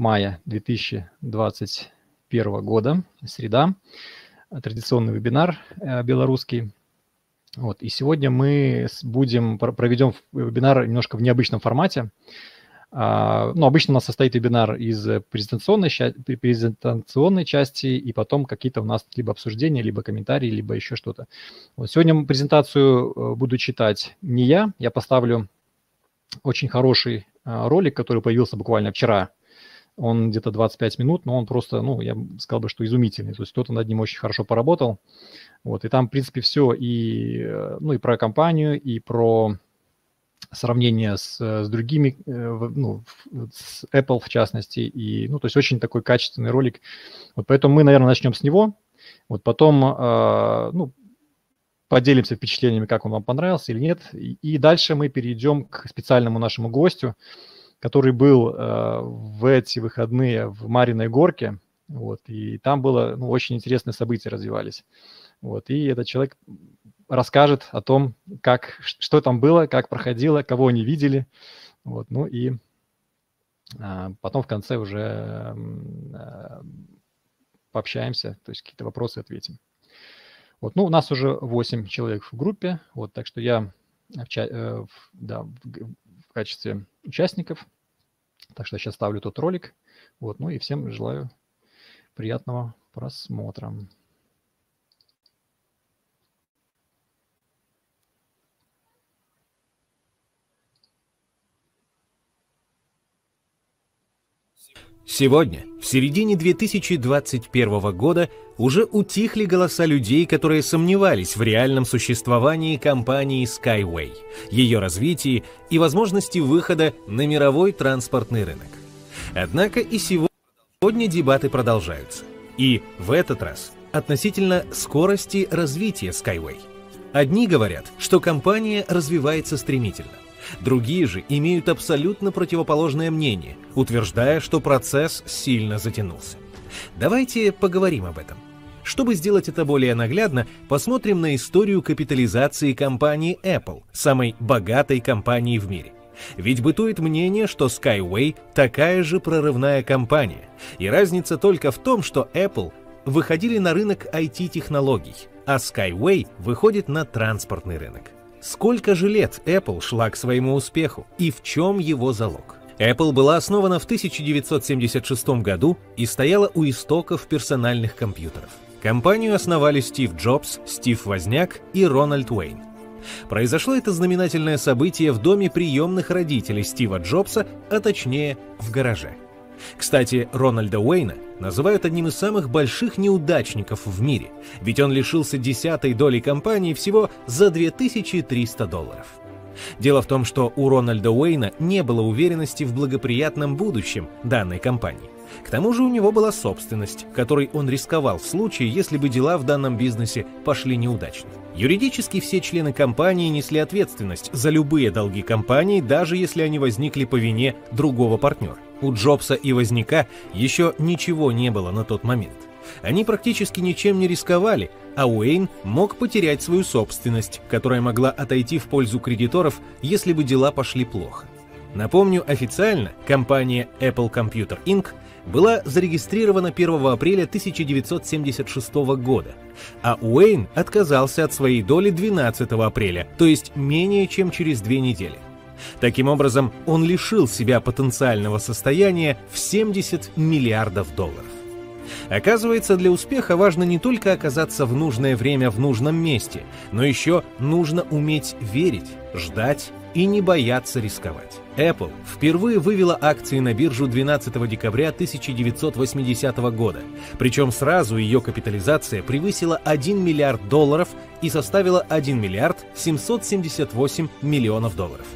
мая 2021 года, среда, традиционный вебинар э, белорусский. Вот, и сегодня мы будем, проведем вебинар немножко в необычном формате. А, ну, обычно у нас состоит вебинар из презентационной, презентационной части, и потом какие-то у нас либо обсуждения, либо комментарии, либо еще что-то. Вот сегодня презентацию э, буду читать не я, я поставлю очень хороший а, ролик, который появился буквально вчера. Он где-то 25 минут, но он просто, ну, я сказал бы, что изумительный. То есть кто-то над ним очень хорошо поработал. Вот, и там, в принципе, все и, э, ну, и про компанию, и про сравнение с, с другими, э, ну, с Apple в частности, и, ну, то есть очень такой качественный ролик. Вот поэтому мы, наверное, начнем с него. Вот потом, э, ну, поделимся впечатлениями, как он вам понравился или нет. И дальше мы перейдем к специальному нашему гостю, который был э, в эти выходные в Мариной горке. Вот, и там было ну, очень интересные события развивались. Вот, и этот человек расскажет о том, как, что там было, как проходило, кого они видели. Вот, ну и а, потом в конце уже а, пообщаемся, то есть какие-то вопросы ответим. Вот, ну, у нас уже 8 человек в группе, вот, так что я в, э, да, в, в качестве участников. Так что сейчас ставлю тот ролик. Вот, ну и всем желаю приятного просмотра. Сегодня, в середине 2021 года, уже утихли голоса людей, которые сомневались в реальном существовании компании Skyway, ее развитии и возможности выхода на мировой транспортный рынок. Однако и сегодня дебаты продолжаются. И в этот раз относительно скорости развития Skyway. Одни говорят, что компания развивается стремительно – Другие же имеют абсолютно противоположное мнение, утверждая, что процесс сильно затянулся. Давайте поговорим об этом. Чтобы сделать это более наглядно, посмотрим на историю капитализации компании Apple, самой богатой компании в мире. Ведь бытует мнение, что Skyway такая же прорывная компания, и разница только в том, что Apple выходили на рынок IT-технологий, а Skyway выходит на транспортный рынок. Сколько же лет Apple шла к своему успеху и в чем его залог? Apple была основана в 1976 году и стояла у истоков персональных компьютеров. Компанию основали Стив Джобс, Стив Возняк и Рональд Уэйн. Произошло это знаменательное событие в доме приемных родителей Стива Джобса, а точнее в гараже. Кстати, Рональда Уэйна называют одним из самых больших неудачников в мире, ведь он лишился десятой доли компании всего за 2300 долларов. Дело в том, что у Рональда Уэйна не было уверенности в благоприятном будущем данной компании. К тому же у него была собственность, которой он рисковал в случае, если бы дела в данном бизнесе пошли неудачно. Юридически все члены компании несли ответственность за любые долги компании, даже если они возникли по вине другого партнера. У Джобса и Возняка еще ничего не было на тот момент. Они практически ничем не рисковали, а Уэйн мог потерять свою собственность, которая могла отойти в пользу кредиторов, если бы дела пошли плохо. Напомню, официально компания Apple Computer Inc. была зарегистрирована 1 апреля 1976 года, а Уэйн отказался от своей доли 12 апреля, то есть менее чем через две недели. Таким образом, он лишил себя потенциального состояния в 70 миллиардов долларов. Оказывается, для успеха важно не только оказаться в нужное время в нужном месте, но еще нужно уметь верить, ждать и не бояться рисковать. Apple впервые вывела акции на биржу 12 декабря 1980 года, причем сразу ее капитализация превысила 1 миллиард долларов и составила 1 миллиард 778 миллионов долларов.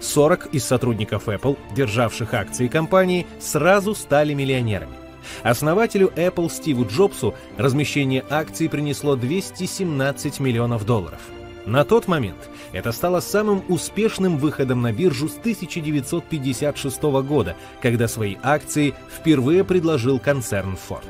40 из сотрудников Apple, державших акции компании, сразу стали миллионерами. Основателю Apple Стиву Джобсу размещение акций принесло 217 миллионов долларов. На тот момент это стало самым успешным выходом на биржу с 1956 года, когда свои акции впервые предложил концерн Ford.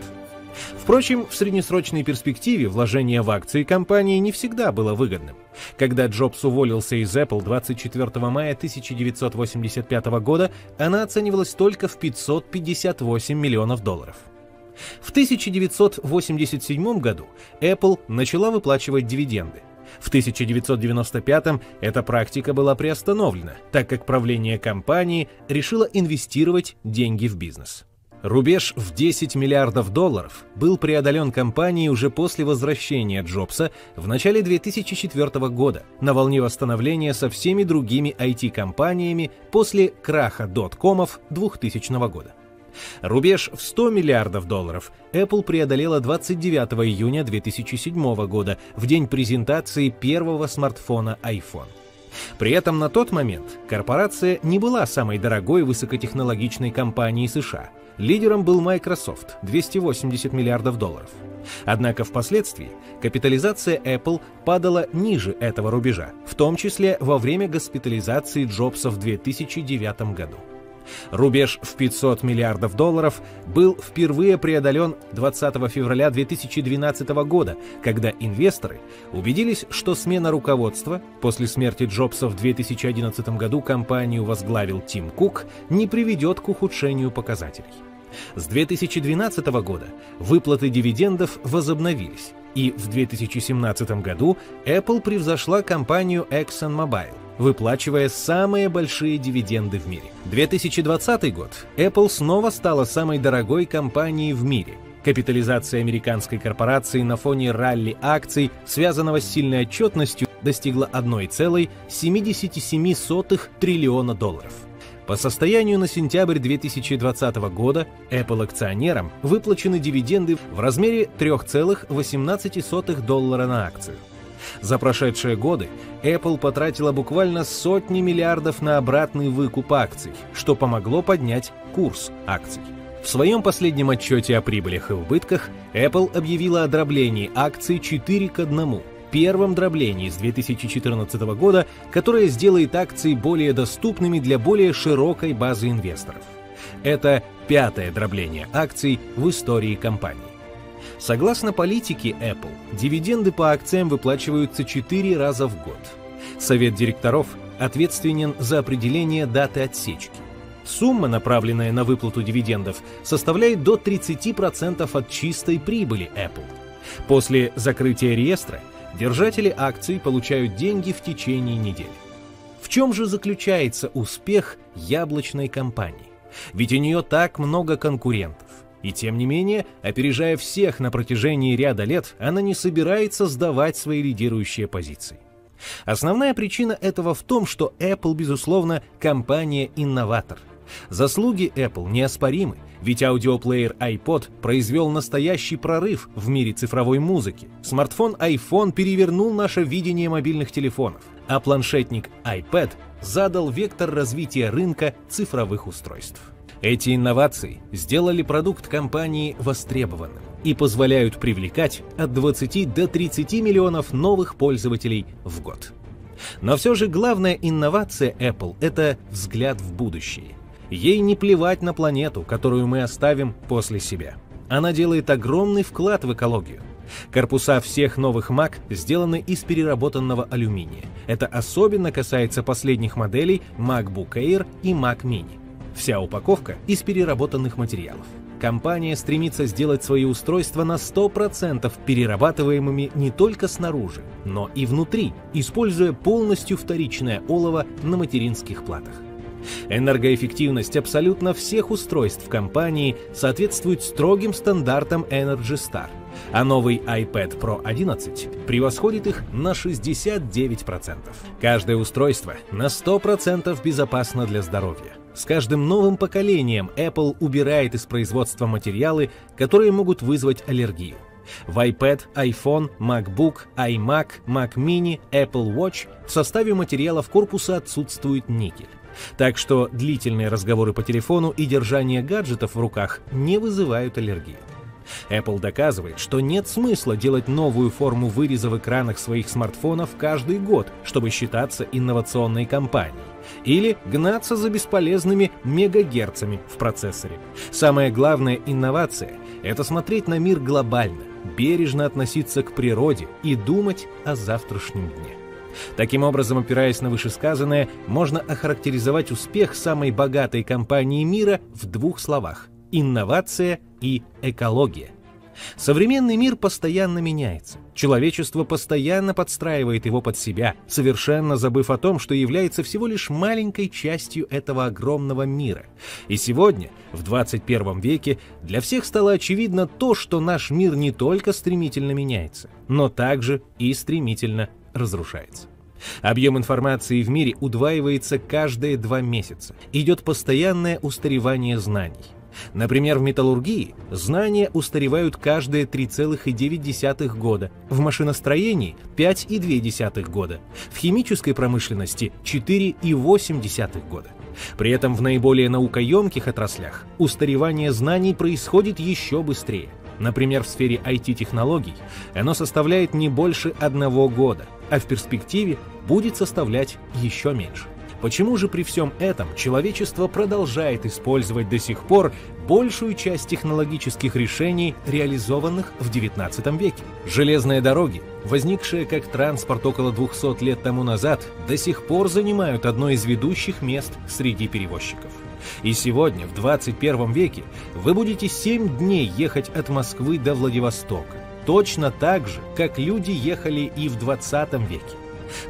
Впрочем, в среднесрочной перспективе вложение в акции компании не всегда было выгодным. Когда Джобс уволился из Apple 24 мая 1985 года, она оценивалась только в 558 миллионов долларов. В 1987 году Apple начала выплачивать дивиденды. В 1995 эта практика была приостановлена, так как правление компании решило инвестировать деньги в бизнес. Рубеж в 10 миллиардов долларов был преодолен компанией уже после возвращения Джобса в начале 2004 года на волне восстановления со всеми другими IT-компаниями после краха доткомов 2000 года. Рубеж в 100 миллиардов долларов Apple преодолела 29 июня 2007 года, в день презентации первого смартфона iPhone. При этом на тот момент корпорация не была самой дорогой высокотехнологичной компанией США. Лидером был Microsoft – 280 миллиардов долларов. Однако впоследствии капитализация Apple падала ниже этого рубежа, в том числе во время госпитализации Джобса в 2009 году. Рубеж в 500 миллиардов долларов был впервые преодолен 20 февраля 2012 года, когда инвесторы убедились, что смена руководства после смерти Джобса в 2011 году компанию возглавил Тим Кук не приведет к ухудшению показателей. С 2012 года выплаты дивидендов возобновились, и в 2017 году Apple превзошла компанию ExxonMobil выплачивая самые большие дивиденды в мире. 2020 год Apple снова стала самой дорогой компанией в мире. Капитализация американской корпорации на фоне ралли акций, связанного с сильной отчетностью, достигла 1,77 триллиона долларов. По состоянию на сентябрь 2020 года Apple акционерам выплачены дивиденды в размере 3,18 доллара на акцию. За прошедшие годы Apple потратила буквально сотни миллиардов на обратный выкуп акций, что помогло поднять курс акций. В своем последнем отчете о прибылях и убытках Apple объявила о дроблении акций 4 к 1, первом дроблении с 2014 года, которое сделает акции более доступными для более широкой базы инвесторов. Это пятое дробление акций в истории компании. Согласно политике Apple, дивиденды по акциям выплачиваются 4 раза в год. Совет директоров ответственен за определение даты отсечки. Сумма, направленная на выплату дивидендов, составляет до 30% от чистой прибыли Apple. После закрытия реестра держатели акций получают деньги в течение недели. В чем же заключается успех яблочной компании? Ведь у нее так много конкурентов. И тем не менее, опережая всех на протяжении ряда лет, она не собирается сдавать свои лидирующие позиции. Основная причина этого в том, что Apple, безусловно, компания-инноватор. Заслуги Apple неоспоримы, ведь аудиоплеер iPod произвел настоящий прорыв в мире цифровой музыки. Смартфон iPhone перевернул наше видение мобильных телефонов, а планшетник iPad задал вектор развития рынка цифровых устройств. Эти инновации сделали продукт компании востребованным и позволяют привлекать от 20 до 30 миллионов новых пользователей в год. Но все же главная инновация Apple – это взгляд в будущее. Ей не плевать на планету, которую мы оставим после себя. Она делает огромный вклад в экологию. Корпуса всех новых Mac сделаны из переработанного алюминия. Это особенно касается последних моделей MacBook Air и Mac Mini. Вся упаковка из переработанных материалов. Компания стремится сделать свои устройства на 100% перерабатываемыми не только снаружи, но и внутри, используя полностью вторичное олово на материнских платах. Энергоэффективность абсолютно всех устройств компании соответствует строгим стандартам Energy Star, а новый iPad Pro 11 превосходит их на 69%. Каждое устройство на 100% безопасно для здоровья. С каждым новым поколением Apple убирает из производства материалы, которые могут вызвать аллергию. В iPad, iPhone, MacBook, iMac, Mac Mini, Apple Watch в составе материалов корпуса отсутствует никель. Так что длительные разговоры по телефону и держание гаджетов в руках не вызывают аллергии. Apple доказывает, что нет смысла делать новую форму выреза в экранах своих смартфонов каждый год, чтобы считаться инновационной компанией или гнаться за бесполезными мегагерцами в процессоре. Самая главная инновация — это смотреть на мир глобально, бережно относиться к природе и думать о завтрашнем дне. Таким образом, опираясь на вышесказанное, можно охарактеризовать успех самой богатой компании мира в двух словах – инновация и экология. Современный мир постоянно меняется. Человечество постоянно подстраивает его под себя, совершенно забыв о том, что является всего лишь маленькой частью этого огромного мира. И сегодня, в 21 веке, для всех стало очевидно то, что наш мир не только стремительно меняется, но также и стремительно разрушается. Объем информации в мире удваивается каждые два месяца. Идет постоянное устаревание знаний. Например, в металлургии знания устаревают каждые 3,9 года, в машиностроении 5,2 года, в химической промышленности 4,8 года. При этом в наиболее наукоемких отраслях устаревание знаний происходит еще быстрее. Например, в сфере IT-технологий оно составляет не больше одного года, а в перспективе будет составлять еще меньше. Почему же при всем этом человечество продолжает использовать до сих пор большую часть технологических решений, реализованных в XIX веке? Железные дороги, возникшие как транспорт около 200 лет тому назад, до сих пор занимают одно из ведущих мест среди перевозчиков. И сегодня, в 21 веке, вы будете 7 дней ехать от Москвы до Владивостока. Точно так же, как люди ехали и в 20 веке.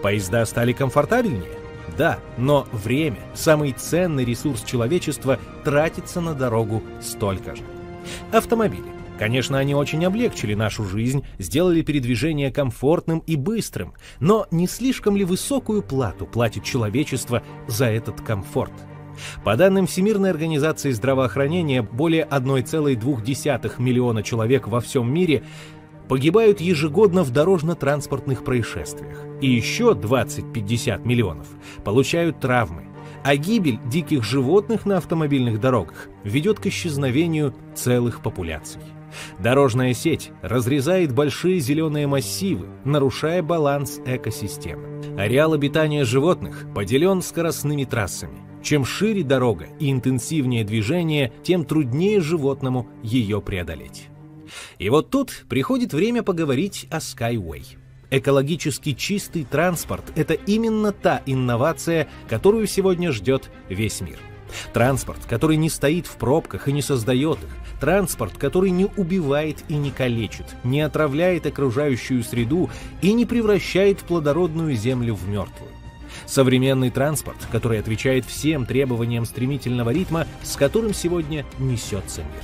Поезда стали комфортабельнее? Да, но время, самый ценный ресурс человечества, тратится на дорогу столько же. Автомобили. Конечно, они очень облегчили нашу жизнь, сделали передвижение комфортным и быстрым, но не слишком ли высокую плату платит человечество за этот комфорт? По данным Всемирной организации здравоохранения, более 1,2 миллиона человек во всем мире погибают ежегодно в дорожно-транспортных происшествиях, и еще 20-50 миллионов получают травмы, а гибель диких животных на автомобильных дорогах ведет к исчезновению целых популяций. Дорожная сеть разрезает большие зеленые массивы, нарушая баланс экосистемы. Ареал обитания животных поделен скоростными трассами. Чем шире дорога и интенсивнее движение, тем труднее животному ее преодолеть. И вот тут приходит время поговорить о Skyway. Экологически чистый транспорт – это именно та инновация, которую сегодня ждет весь мир. Транспорт, который не стоит в пробках и не создает их. Транспорт, который не убивает и не калечит, не отравляет окружающую среду и не превращает плодородную землю в мертвую. Современный транспорт, который отвечает всем требованиям стремительного ритма, с которым сегодня несется мир.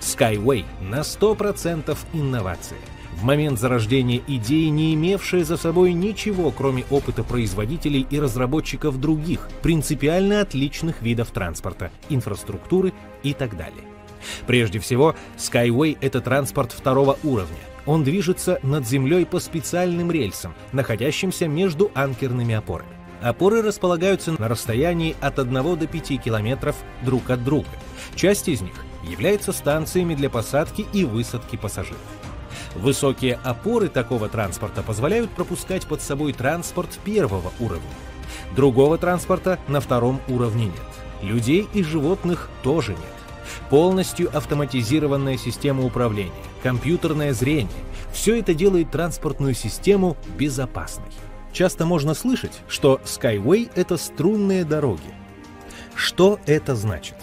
Skyway на 100% инновация. В момент зарождения идеи, не имевшая за собой ничего, кроме опыта производителей и разработчиков других, принципиально отличных видов транспорта, инфраструктуры и так далее. Прежде всего, Skyway — это транспорт второго уровня. Он движется над землей по специальным рельсам, находящимся между анкерными опорами. Опоры располагаются на расстоянии от 1 до 5 километров друг от друга. Часть из них является станциями для посадки и высадки пассажиров. Высокие опоры такого транспорта позволяют пропускать под собой транспорт первого уровня. Другого транспорта на втором уровне нет. Людей и животных тоже нет. Полностью автоматизированная система управления, компьютерное зрение – все это делает транспортную систему безопасной. Часто можно слышать, что Skyway – это струнные дороги. Что это значит?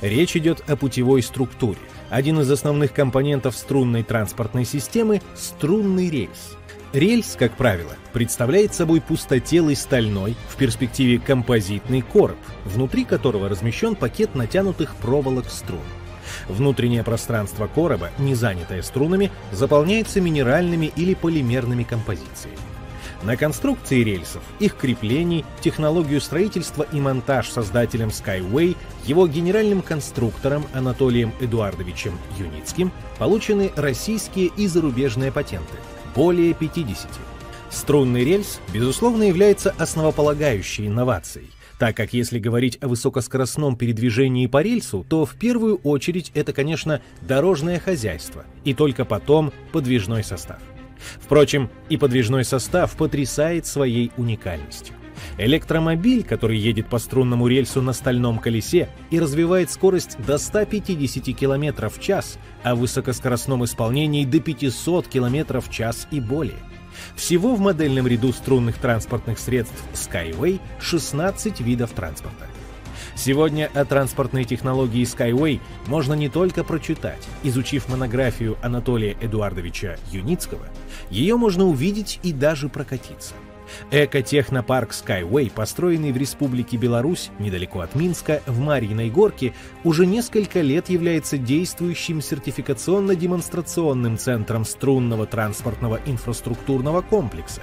Речь идет о путевой структуре. Один из основных компонентов струнной транспортной системы – струнный рельс. Рельс, как правило, представляет собой пустотелый стальной, в перспективе композитный короб, внутри которого размещен пакет натянутых проволок струн. Внутреннее пространство короба, не занятое струнами, заполняется минеральными или полимерными композициями. На конструкции рельсов, их креплений, технологию строительства и монтаж создателем Skyway, его генеральным конструктором Анатолием Эдуардовичем Юницким получены российские и зарубежные патенты. Более 50. Струнный рельс, безусловно, является основополагающей инновацией, так как если говорить о высокоскоростном передвижении по рельсу, то в первую очередь это, конечно, дорожное хозяйство, и только потом подвижной состав. Впрочем, и подвижной состав потрясает своей уникальностью. Электромобиль, который едет по струнному рельсу на стальном колесе и развивает скорость до 150 км в час, а в высокоскоростном исполнении до 500 км в час и более. Всего в модельном ряду струнных транспортных средств Skyway 16 видов транспорта. Сегодня о транспортной технологии Skyway можно не только прочитать. Изучив монографию Анатолия Эдуардовича Юницкого, ее можно увидеть и даже прокатиться – Экотехнопарк Skyway, построенный в Республике Беларусь, недалеко от Минска, в Марьиной горке, уже несколько лет является действующим сертификационно-демонстрационным центром струнного транспортного инфраструктурного комплекса.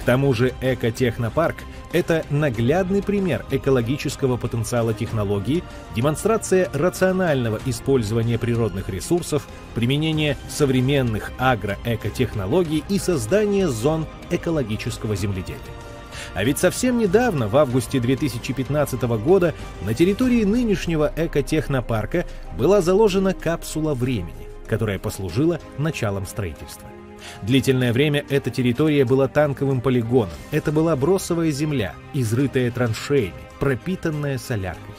К тому же Экотехнопарк — это наглядный пример экологического потенциала технологии, демонстрация рационального использования природных ресурсов, применение современных агроэкотехнологий и создание зон экологического земледелия. А ведь совсем недавно, в августе 2015 года, на территории нынешнего экотехнопарка была заложена капсула времени, которая послужила началом строительства. Длительное время эта территория была танковым полигоном. Это была бросовая земля, изрытая траншеями, пропитанная соляркой.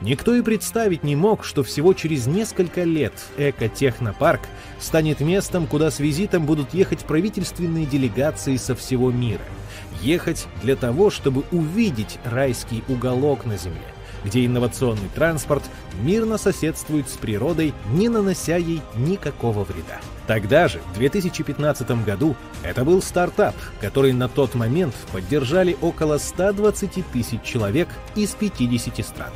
Никто и представить не мог, что всего через несколько лет экотехнопарк станет местом, куда с визитом будут ехать правительственные делегации со всего мира. Ехать для того, чтобы увидеть райский уголок на Земле, где инновационный транспорт мирно соседствует с природой, не нанося ей никакого вреда. Тогда же, в 2015 году, это был стартап, который на тот момент поддержали около 120 тысяч человек из 50 стран.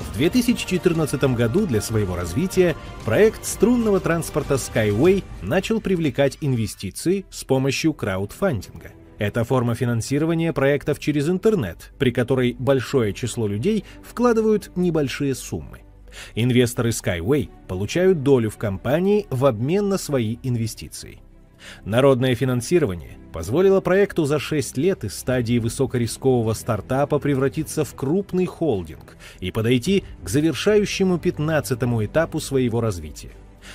В 2014 году для своего развития проект струнного транспорта Skyway начал привлекать инвестиции с помощью краудфандинга. Это форма финансирования проектов через интернет, при которой большое число людей вкладывают небольшие суммы. Инвесторы Skyway получают долю в компании в обмен на свои инвестиции. Народное финансирование позволило проекту за 6 лет из стадии высокорискового стартапа превратиться в крупный холдинг и подойти к завершающему 15-му этапу своего развития.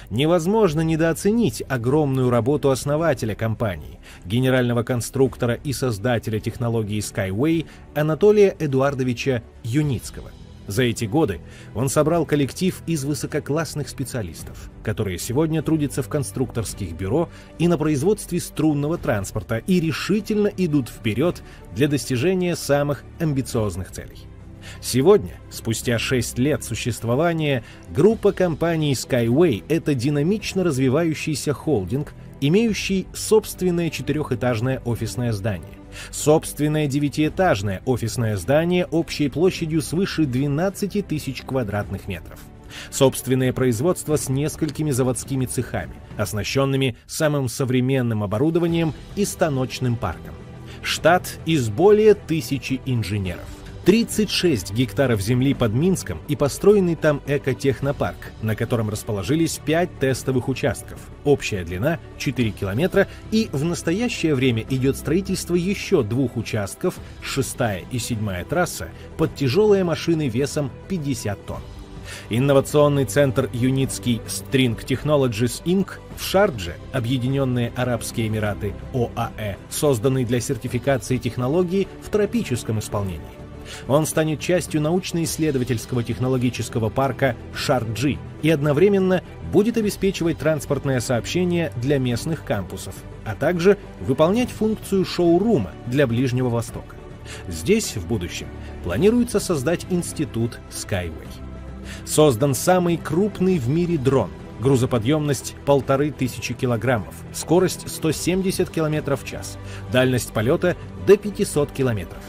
Невозможно недооценить огромную работу основателя компании, генерального конструктора и создателя технологии Skyway Анатолия Эдуардовича Юницкого – за эти годы он собрал коллектив из высококлассных специалистов, которые сегодня трудятся в конструкторских бюро и на производстве струнного транспорта и решительно идут вперед для достижения самых амбициозных целей. Сегодня, спустя 6 лет существования, группа компаний Skyway — это динамично развивающийся холдинг, имеющий собственное четырехэтажное офисное здание, собственное девятиэтажное офисное здание общей площадью свыше 12 тысяч квадратных метров. Собственное производство с несколькими заводскими цехами, оснащенными самым современным оборудованием и станочным парком. Штат из более тысячи инженеров. 36 гектаров земли под Минском и построенный там экотехнопарк, на котором расположились 5 тестовых участков. Общая длина 4 километра и в настоящее время идет строительство еще двух участков, шестая и седьмая трасса, под тяжелые машины весом 50 тонн. Инновационный центр Юницкий String Technologies Inc. в Шардже, Объединенные Арабские Эмираты, ОАЭ, созданный для сертификации технологий в тропическом исполнении. Он станет частью научно-исследовательского технологического парка Шарджи и одновременно будет обеспечивать транспортное сообщение для местных кампусов, а также выполнять функцию шоурума для Ближнего Востока. Здесь в будущем планируется создать институт Skyway. Создан самый крупный в мире дрон – грузоподъемность полторы тысячи килограммов, скорость 170 километров в час, дальность полета до 500 километров.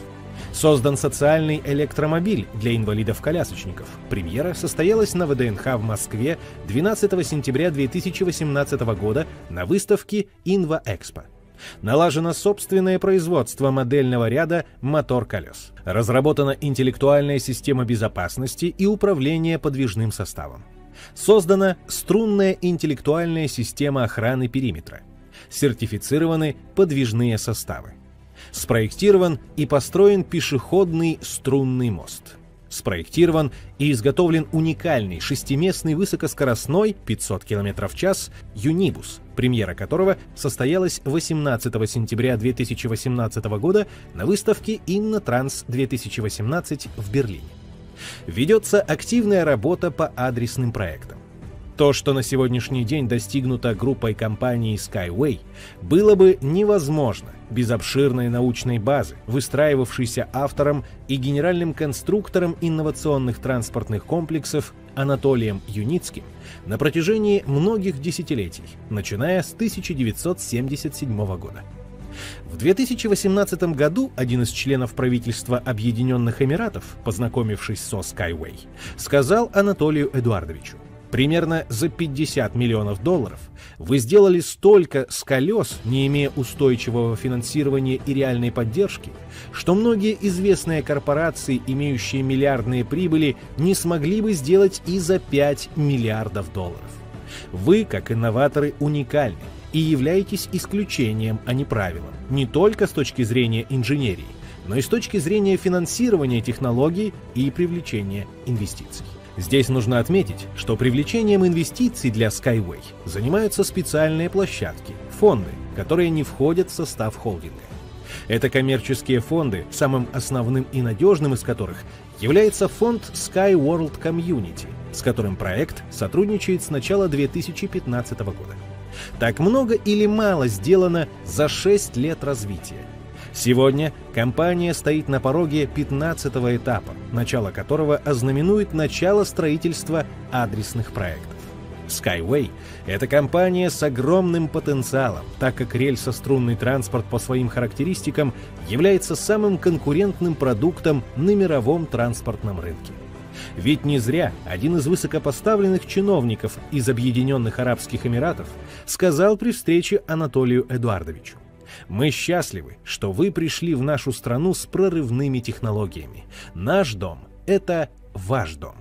Создан социальный электромобиль для инвалидов-колясочников. Премьера состоялась на ВДНХ в Москве 12 сентября 2018 года на выставке «Инва-Экспо». Налажено собственное производство модельного ряда мотор-колес. Разработана интеллектуальная система безопасности и управления подвижным составом. Создана струнная интеллектуальная система охраны периметра. Сертифицированы подвижные составы спроектирован и построен пешеходный струнный мост. Спроектирован и изготовлен уникальный шестиместный высокоскоростной 500 км в час «Юнибус», премьера которого состоялась 18 сентября 2018 года на выставке «Инна Транс 2018» в Берлине. Ведется активная работа по адресным проектам. То, что на сегодняшний день достигнуто группой компаний Skyway, было бы невозможно без обширной научной базы, выстраивавшейся автором и генеральным конструктором инновационных транспортных комплексов Анатолием Юницким на протяжении многих десятилетий, начиная с 1977 года. В 2018 году один из членов правительства Объединенных Эмиратов, познакомившись со Skyway, сказал Анатолию Эдуардовичу, Примерно за 50 миллионов долларов вы сделали столько с колес, не имея устойчивого финансирования и реальной поддержки, что многие известные корпорации, имеющие миллиардные прибыли, не смогли бы сделать и за 5 миллиардов долларов. Вы, как инноваторы, уникальны и являетесь исключением, а не правилом, не только с точки зрения инженерии, но и с точки зрения финансирования технологий и привлечения инвестиций. Здесь нужно отметить, что привлечением инвестиций для Skyway занимаются специальные площадки, фонды, которые не входят в состав холдинга. Это коммерческие фонды, самым основным и надежным из которых является фонд Sky World Community, с которым проект сотрудничает с начала 2015 года. Так много или мало сделано за 6 лет развития – Сегодня компания стоит на пороге 15 этапа, начало которого ознаменует начало строительства адресных проектов. Skyway — это компания с огромным потенциалом, так как рельсо-струнный транспорт по своим характеристикам является самым конкурентным продуктом на мировом транспортном рынке. Ведь не зря один из высокопоставленных чиновников из Объединенных Арабских Эмиратов сказал при встрече Анатолию Эдуардовичу, мы счастливы, что вы пришли в нашу страну с прорывными технологиями. Наш дом — это ваш дом.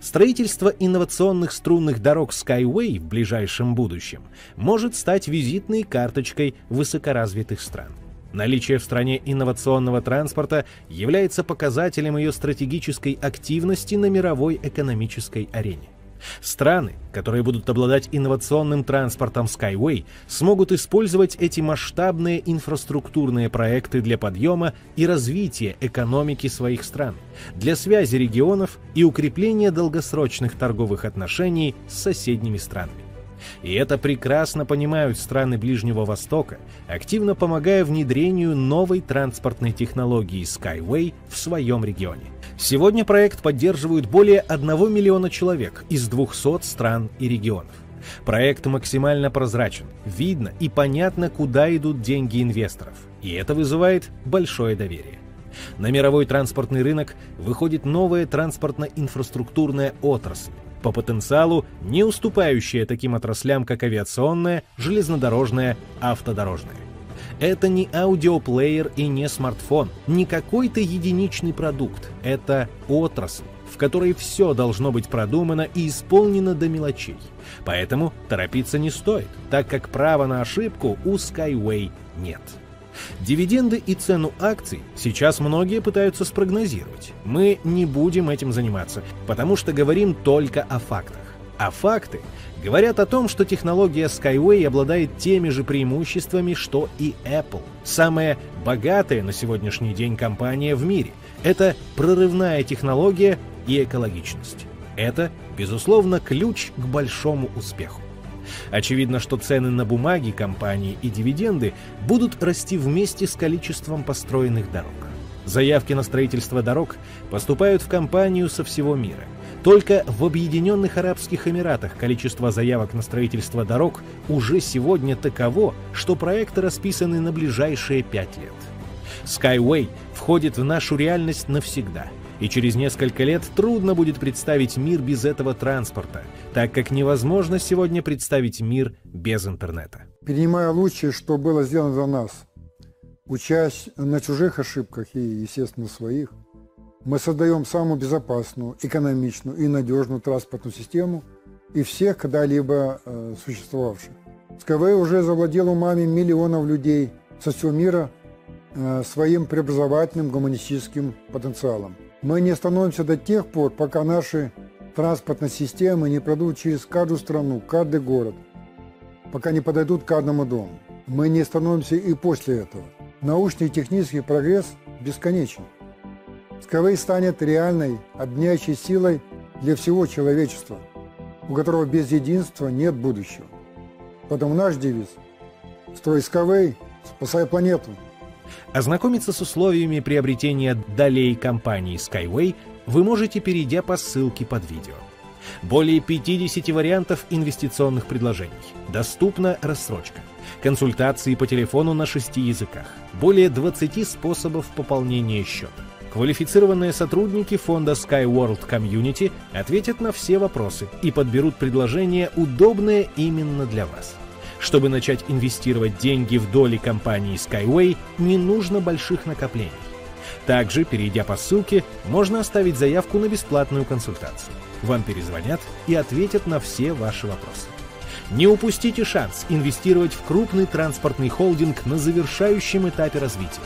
Строительство инновационных струнных дорог Skyway в ближайшем будущем может стать визитной карточкой высокоразвитых стран. Наличие в стране инновационного транспорта является показателем ее стратегической активности на мировой экономической арене. Страны, которые будут обладать инновационным транспортом Skyway, смогут использовать эти масштабные инфраструктурные проекты для подъема и развития экономики своих стран, для связи регионов и укрепления долгосрочных торговых отношений с соседними странами. И это прекрасно понимают страны Ближнего Востока, активно помогая внедрению новой транспортной технологии Skyway в своем регионе. Сегодня проект поддерживают более 1 миллиона человек из 200 стран и регионов. Проект максимально прозрачен, видно и понятно, куда идут деньги инвесторов, и это вызывает большое доверие. На мировой транспортный рынок выходит новая транспортно-инфраструктурная отрасль, по потенциалу не уступающая таким отраслям, как авиационная, железнодорожная, автодорожная. Это не аудиоплеер и не смартфон, не какой-то единичный продукт. Это отрасль, в которой все должно быть продумано и исполнено до мелочей. Поэтому торопиться не стоит, так как права на ошибку у Skyway нет. Дивиденды и цену акций сейчас многие пытаются спрогнозировать. Мы не будем этим заниматься, потому что говорим только о фактах. А факты говорят о том, что технология Skyway обладает теми же преимуществами, что и Apple. Самая богатая на сегодняшний день компания в мире. Это прорывная технология и экологичность. Это, безусловно, ключ к большому успеху. Очевидно, что цены на бумаги компании и дивиденды будут расти вместе с количеством построенных дорог. Заявки на строительство дорог поступают в компанию со всего мира – только в Объединенных Арабских Эмиратах количество заявок на строительство дорог уже сегодня таково, что проекты расписаны на ближайшие пять лет. Skyway входит в нашу реальность навсегда, и через несколько лет трудно будет представить мир без этого транспорта, так как невозможно сегодня представить мир без интернета. Перенимая лучшее, что было сделано за нас, учась на чужих ошибках и, естественно, своих, мы создаем самую безопасную, экономичную и надежную транспортную систему и всех когда-либо э, существовавших. Skyway уже завладел умами миллионов людей со всего мира э, своим преобразовательным гуманистическим потенциалом. Мы не остановимся до тех пор, пока наши транспортные системы не пройдут через каждую страну, каждый город, пока не подойдут к каждому дому. Мы не остановимся и после этого. Научный и технический прогресс бесконечен. Skyway станет реальной, обняющей силой для всего человечества, у которого без единства нет будущего. Поэтому наш девиз – «Строй Skyway, спасай планету». Ознакомиться с условиями приобретения долей компании Skyway вы можете, перейдя по ссылке под видео. Более 50 вариантов инвестиционных предложений. Доступна рассрочка. Консультации по телефону на шести языках. Более 20 способов пополнения счета. Квалифицированные сотрудники фонда SkyWorld Community ответят на все вопросы и подберут предложение, удобное именно для вас. Чтобы начать инвестировать деньги в доли компании Skyway, не нужно больших накоплений. Также, перейдя по ссылке, можно оставить заявку на бесплатную консультацию. Вам перезвонят и ответят на все ваши вопросы. Не упустите шанс инвестировать в крупный транспортный холдинг на завершающем этапе развития.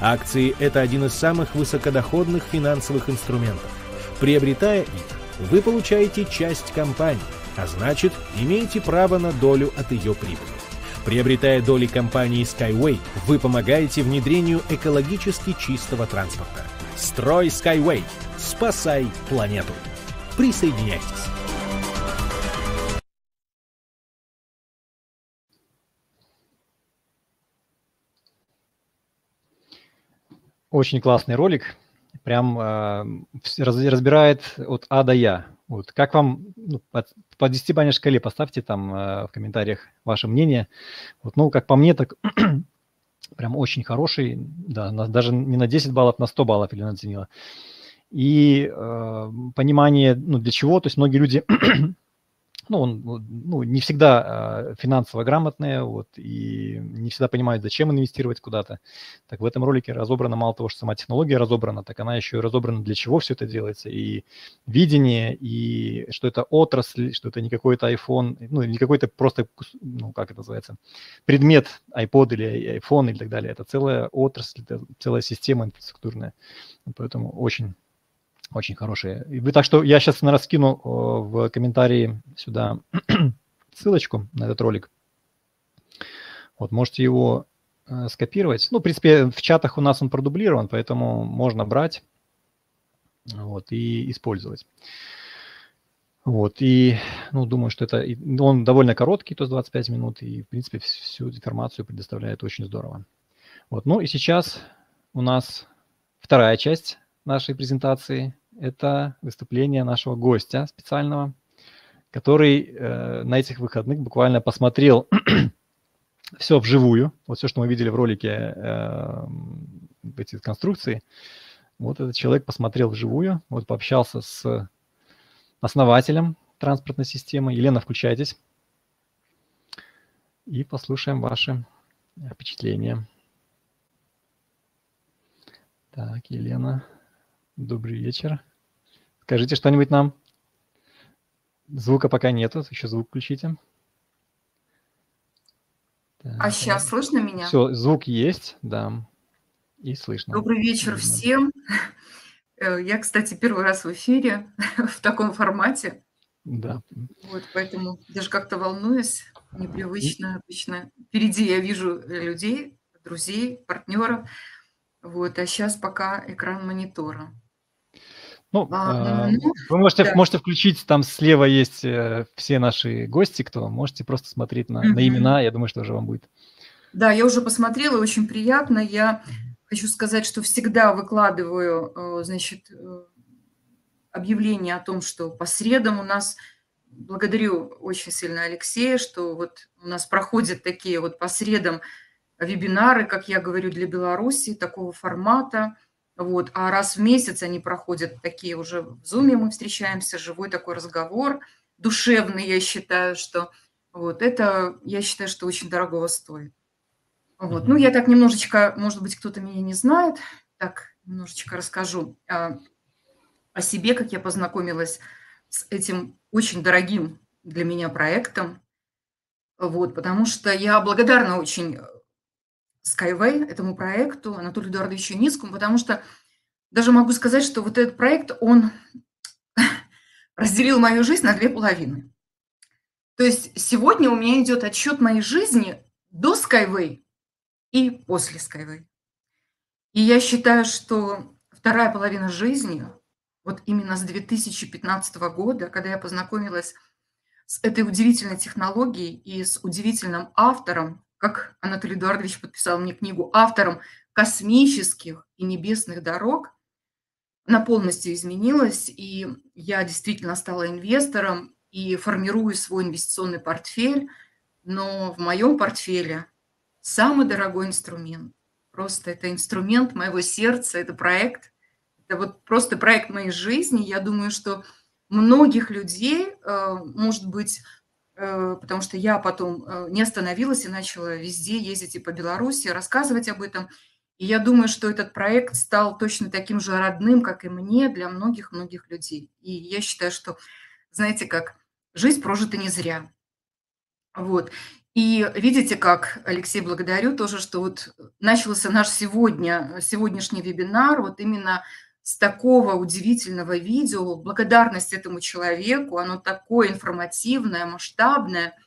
Акции – это один из самых высокодоходных финансовых инструментов. Приобретая их, вы получаете часть компании, а значит, имеете право на долю от ее прибыли. Приобретая доли компании Skyway, вы помогаете внедрению экологически чистого транспорта. Строй Skyway. Спасай планету. Присоединяйтесь. Очень классный ролик. Прям э, разбирает от А до Я. Вот как вам ну, по, по 10-бальной шкале поставьте там э, в комментариях ваше мнение. Вот, ну, как по мне, так прям очень хороший, да, на, даже не на 10 баллов, на 100 баллов или оценила. И э, понимание, ну, для чего, то есть многие люди ну, он ну, не всегда э, финансово грамотные, вот, и не всегда понимают, зачем инвестировать куда-то. Так в этом ролике разобрано мало того, что сама технология разобрана, так она еще и разобрана, для чего все это делается, и видение, и что это отрасль, что это не какой-то iPhone, ну, не какой-то просто, ну, как это называется, предмет iPod или iPhone или так далее. Это целая отрасль, это целая система инфраструктурная. Поэтому очень очень хорошие. И вы, так что я сейчас наверное, скину в комментарии сюда ссылочку на этот ролик. Вот, можете его э, скопировать. Ну, в принципе, в чатах у нас он продублирован, поэтому можно брать вот, и использовать. Вот, и, ну, думаю, что это, он довольно короткий, то есть 25 минут, и, в принципе, всю информацию предоставляет очень здорово. Вот, ну и сейчас у нас вторая часть нашей презентации это выступление нашего гостя специального, который э, на этих выходных буквально посмотрел все вживую, вот все, что мы видели в ролике, э, эти конструкции, вот этот человек посмотрел вживую, вот пообщался с основателем транспортной системы. Елена, включайтесь и послушаем ваши впечатления. Так, Елена. Добрый вечер. Скажите что-нибудь нам. Звука пока нету, еще звук включите. Так. А сейчас слышно меня? Все, звук есть, да, и слышно. Добрый вечер Видно. всем. Э, я, кстати, первый раз в эфире в таком формате. Да. Вот, поэтому даже как-то волнуюсь, непривычно обычно. Впереди я вижу людей, друзей, партнеров. Вот, а сейчас пока экран монитора. Ну, а, ну вы можете, да. можете включить, там слева есть э, все наши гости, кто можете просто смотреть на, на имена, я думаю, что уже вам будет. Да, я уже посмотрела, очень приятно. Я хочу сказать, что всегда выкладываю, э, значит, э, объявление о том, что по средам у нас, благодарю очень сильно Алексея, что вот у нас проходят такие вот по средам вебинары, как я говорю, для Беларуси, такого формата – вот. А раз в месяц они проходят такие уже в Zoom, мы встречаемся, живой такой разговор, душевный, я считаю, что вот это, я считаю, что очень дорого стоит. Вот. Ну, я так немножечко, может быть, кто-то меня не знает, так немножечко расскажу о, о себе, как я познакомилась с этим очень дорогим для меня проектом. Вот, потому что я благодарна очень Skyway, этому проекту, Анатолию Эдуардовичу Ницкому, потому что даже могу сказать, что вот этот проект, он разделил мою жизнь на две половины. То есть сегодня у меня идет отсчет моей жизни до Skyway и после Skyway. И я считаю, что вторая половина жизни, вот именно с 2015 года, когда я познакомилась с этой удивительной технологией и с удивительным автором, как Анатолий Эдуардович подписал мне книгу, автором космических и небесных дорог, она полностью изменилась, и я действительно стала инвестором и формирую свой инвестиционный портфель, но в моем портфеле самый дорогой инструмент. Просто это инструмент моего сердца, это проект, это вот просто проект моей жизни. Я думаю, что многих людей, э, может быть, потому что я потом э, не остановилась и начала везде ездить и по Беларуси, рассказывать об этом – и я думаю, что этот проект стал точно таким же родным, как и мне, для многих-многих людей. И я считаю, что, знаете, как жизнь прожита не зря. Вот. И видите, как, Алексей, благодарю тоже, что вот начался наш сегодня, сегодняшний вебинар вот именно с такого удивительного видео. Благодарность этому человеку, оно такое информативное, масштабное –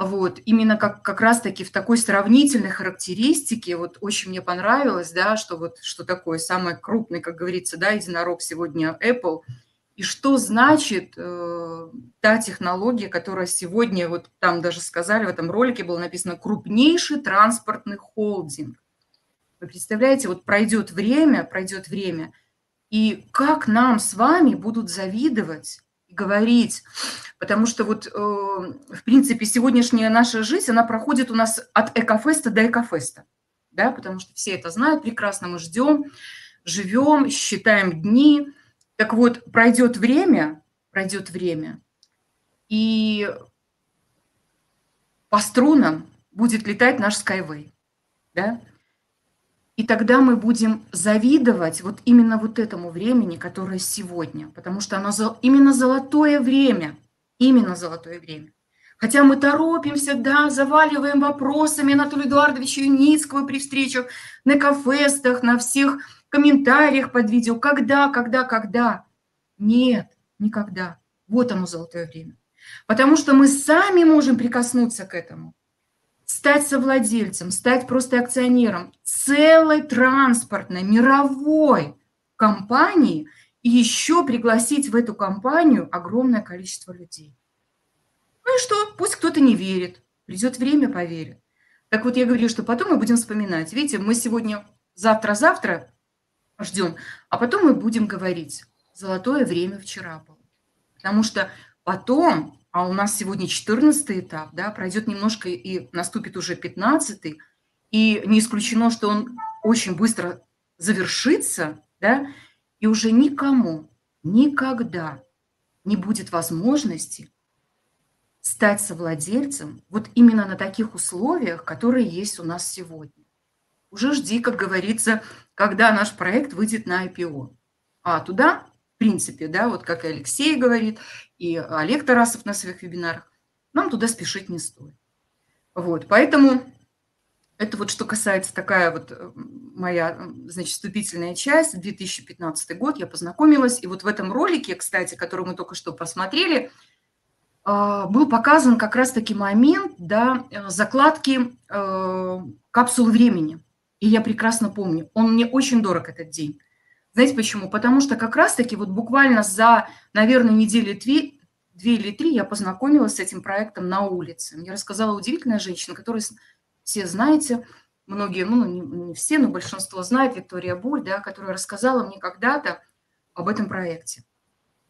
вот, именно как, как раз-таки в такой сравнительной характеристике, вот очень мне понравилось, да, что вот, что такое самый крупный, как говорится, да, единорог сегодня Apple, и что значит э, та технология, которая сегодня, вот там даже сказали, в этом ролике было написано крупнейший транспортный холдинг. Вы представляете, вот пройдет время, пройдет время, и как нам с вами будут завидовать говорить, потому что вот, э, в принципе, сегодняшняя наша жизнь, она проходит у нас от экофеста до экофеста, да, потому что все это знают прекрасно, мы ждем, живем, считаем дни. Так вот, пройдет время, пройдет время, и по струнам будет летать наш Skyway, да, и тогда мы будем завидовать вот именно вот этому времени, которое сегодня, потому что оно именно золотое время, именно золотое время. Хотя мы торопимся, да, заваливаем вопросами Анатолия Эдуардовича Юницкого при встречах на кафестах, на всех комментариях под видео. Когда, когда, когда? Нет, никогда. Вот оно золотое время. Потому что мы сами можем прикоснуться к этому стать совладельцем, стать просто акционером целой транспортной мировой компании и еще пригласить в эту компанию огромное количество людей. Ну и что? Пусть кто-то не верит. Придет время, поверит. Так вот, я говорю, что потом мы будем вспоминать. Видите, мы сегодня, завтра-завтра ждем, а потом мы будем говорить. Золотое время вчера было. Потому что потом а у нас сегодня 14 этап, да, пройдет немножко и наступит уже 15 и не исключено, что он очень быстро завершится, да, и уже никому никогда не будет возможности стать совладельцем вот именно на таких условиях, которые есть у нас сегодня. Уже жди, как говорится, когда наш проект выйдет на IPO. А туда принципе, да, вот как и Алексей говорит, и Олег Тарасов на своих вебинарах, нам туда спешить не стоит. Вот, поэтому это вот что касается такая вот э, моя, значит, вступительная часть, 2015 год, я познакомилась, и вот в этом ролике, кстати, который мы только что посмотрели, а, был показан как раз-таки момент да, э, закладки э, капсулы времени. И я прекрасно помню, он мне очень дорог этот день. Знаете почему? Потому что как раз-таки вот буквально за, наверное, недели две, две или три я познакомилась с этим проектом на улице. Мне рассказала удивительная женщина, которую все знаете, многие, ну, не, не все, но большинство знает, Виктория Буль, да, которая рассказала мне когда-то об этом проекте.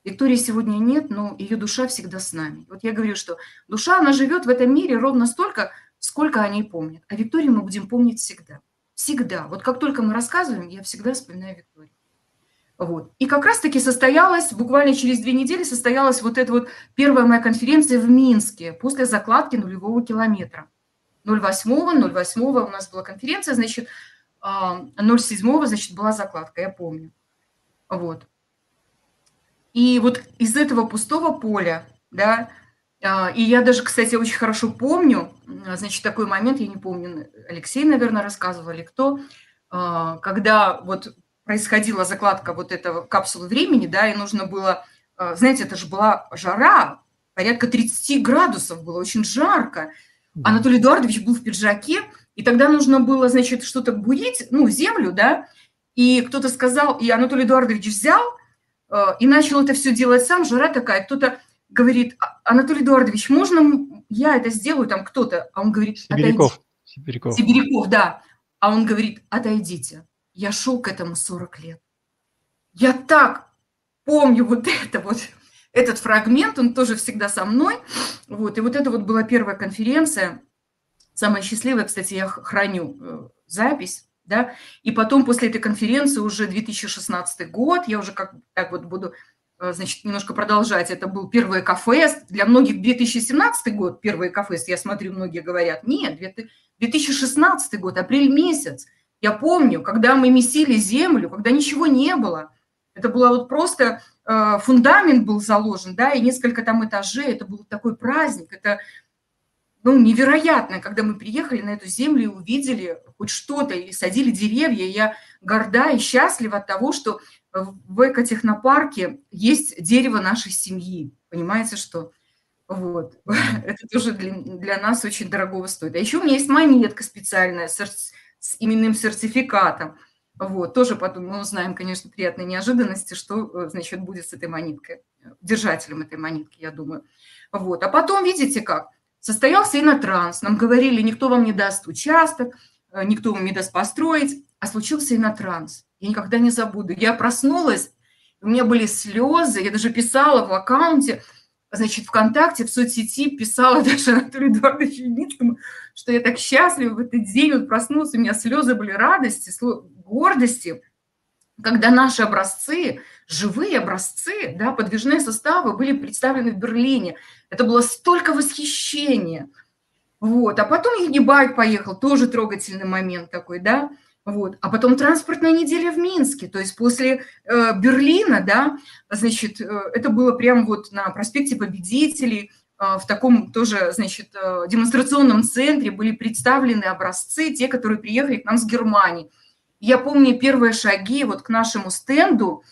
Виктории сегодня нет, но ее душа всегда с нами. Вот я говорю, что душа, она живет в этом мире ровно столько, сколько они помнят. А Викторию мы будем помнить всегда. Всегда. Вот как только мы рассказываем, я всегда вспоминаю Викторию. Вот. И как раз-таки состоялась, буквально через две недели состоялась вот эта вот первая моя конференция в Минске после закладки нулевого километра. 08-го, 08-го у нас была конференция, значит, 07-го, а, значит, была закладка, я помню. Вот. И вот из этого пустого поля, да, а, и я даже, кстати, очень хорошо помню, значит, такой момент, я не помню, Алексей, наверное, рассказывал или кто, а, когда вот происходила закладка вот этого капсулы времени, да, и нужно было, э, знаете, это же была жара, порядка 30 градусов было, очень жарко. Анатолий Эдуардович был в пиджаке, и тогда нужно было, значит, что-то бурить, ну, землю, да, и кто-то сказал, и Анатолий Эдуардович взял э, и начал это все делать сам, жара такая, кто-то говорит, «А, Анатолий Эдуардович, можно я это сделаю, там кто-то, а он говорит, Сибиряков. Сибиряков. Сибиряков, да. А он говорит, отойдите. Я шел к этому 40 лет. Я так помню вот это вот, этот фрагмент, он тоже всегда со мной. Вот, и вот это вот была первая конференция, самая счастливая, кстати, я храню э, запись, да, и потом после этой конференции уже 2016 год, я уже как так вот буду, э, значит, немножко продолжать, это был первый кафест, для многих 2017 год первый кафест, я смотрю, многие говорят, нет, 2016 год, апрель месяц, я помню, когда мы месили землю, когда ничего не было, это было вот просто э, фундамент был заложен, да, и несколько там этажей, это был такой праздник, это ну, невероятно, когда мы приехали на эту землю и увидели хоть что-то, и садили деревья, я горда и счастлива от того, что в экотехнопарке есть дерево нашей семьи, понимаете, что вот. Это тоже для, для нас очень дорогого стоит. А еще у меня есть монетка специальная с именным сертификатом. Вот. Тоже потом мы узнаем, конечно, приятные неожиданности, что, э, значит, будет с этой монеткой, держателем этой монетки, я думаю. Вот. А потом, видите как, состоялся инотранс. Нам говорили, никто вам не даст участок, э, никто вам не даст построить. А случился инотранс. Я никогда не забуду. Я проснулась, у меня были слезы, я даже писала в аккаунте – значит, ВКонтакте, в соцсети писала даже Анатолию Эдуардовичу Юницкому, что я так счастлива в этот день, вот проснулся, у меня слезы были радости, гордости, когда наши образцы, живые образцы, да, подвижные составы были представлены в Берлине. Это было столько восхищения. Вот. А потом Егибайк поехал, тоже трогательный момент такой, да, вот. А потом транспортная неделя в Минске, то есть после э, Берлина, да, значит, э, это было прямо вот на проспекте Победителей, э, в таком тоже, значит, э, демонстрационном центре были представлены образцы, те, которые приехали к нам с Германии. Я помню первые шаги вот к нашему стенду,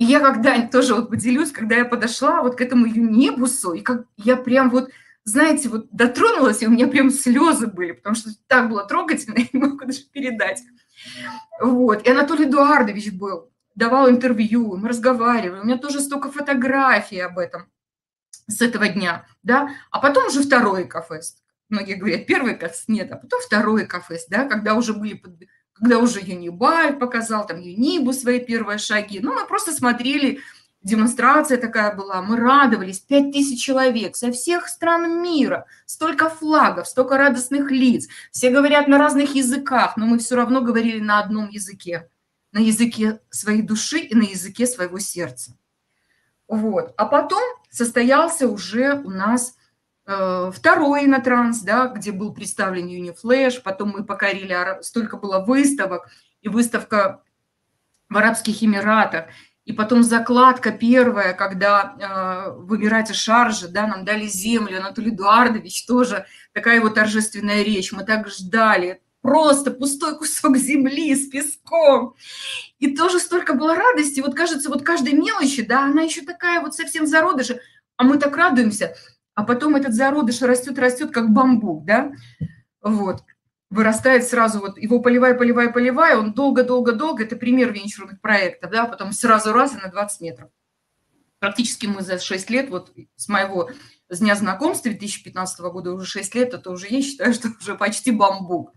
и я когда тоже вот поделюсь, когда я подошла вот к этому юнибусу, и как я прям вот, знаете, вот дотронулась, и у меня прям слезы были, потому что так было трогательно, я не могу даже передать. Вот. И Анатолий Эдуардович был, давал интервью, мы разговаривали. У меня тоже столько фотографий об этом с этого дня, да. А потом уже второй кафест. Многие говорят, первый кафест нет, а потом второй кафест, да, когда уже были, когда уже Юнибай показал, там, Юнибу свои первые шаги. Ну, мы просто смотрели, демонстрация такая была, мы радовались, пять тысяч человек со всех стран мира, столько флагов, столько радостных лиц, все говорят на разных языках, но мы все равно говорили на одном языке, на языке своей души и на языке своего сердца. Вот. А потом состоялся уже у нас э, второй инотранс, да, где был представлен Юнифлэш, потом мы покорили, столько было выставок, и выставка в Арабских Эмиратах, и потом закладка первая, когда э, в Эмирате Шаржи, да, нам дали землю, Анатолий Эдуардович тоже, такая его торжественная речь, мы так ждали, просто пустой кусок земли с песком. И тоже столько было радости, вот кажется, вот каждой мелочи, да, она еще такая вот совсем зародыша, а мы так радуемся, а потом этот зародыш растет, растет, как бамбук, да, вот вырастает сразу, вот его поливай, поливай, поливай, он долго-долго-долго, это пример венчурных проектов, да, потом сразу раз и на 20 метров. Практически мы за 6 лет, вот с моего с дня знакомства 2015 года уже 6 лет, это уже я считаю, что уже почти бамбук.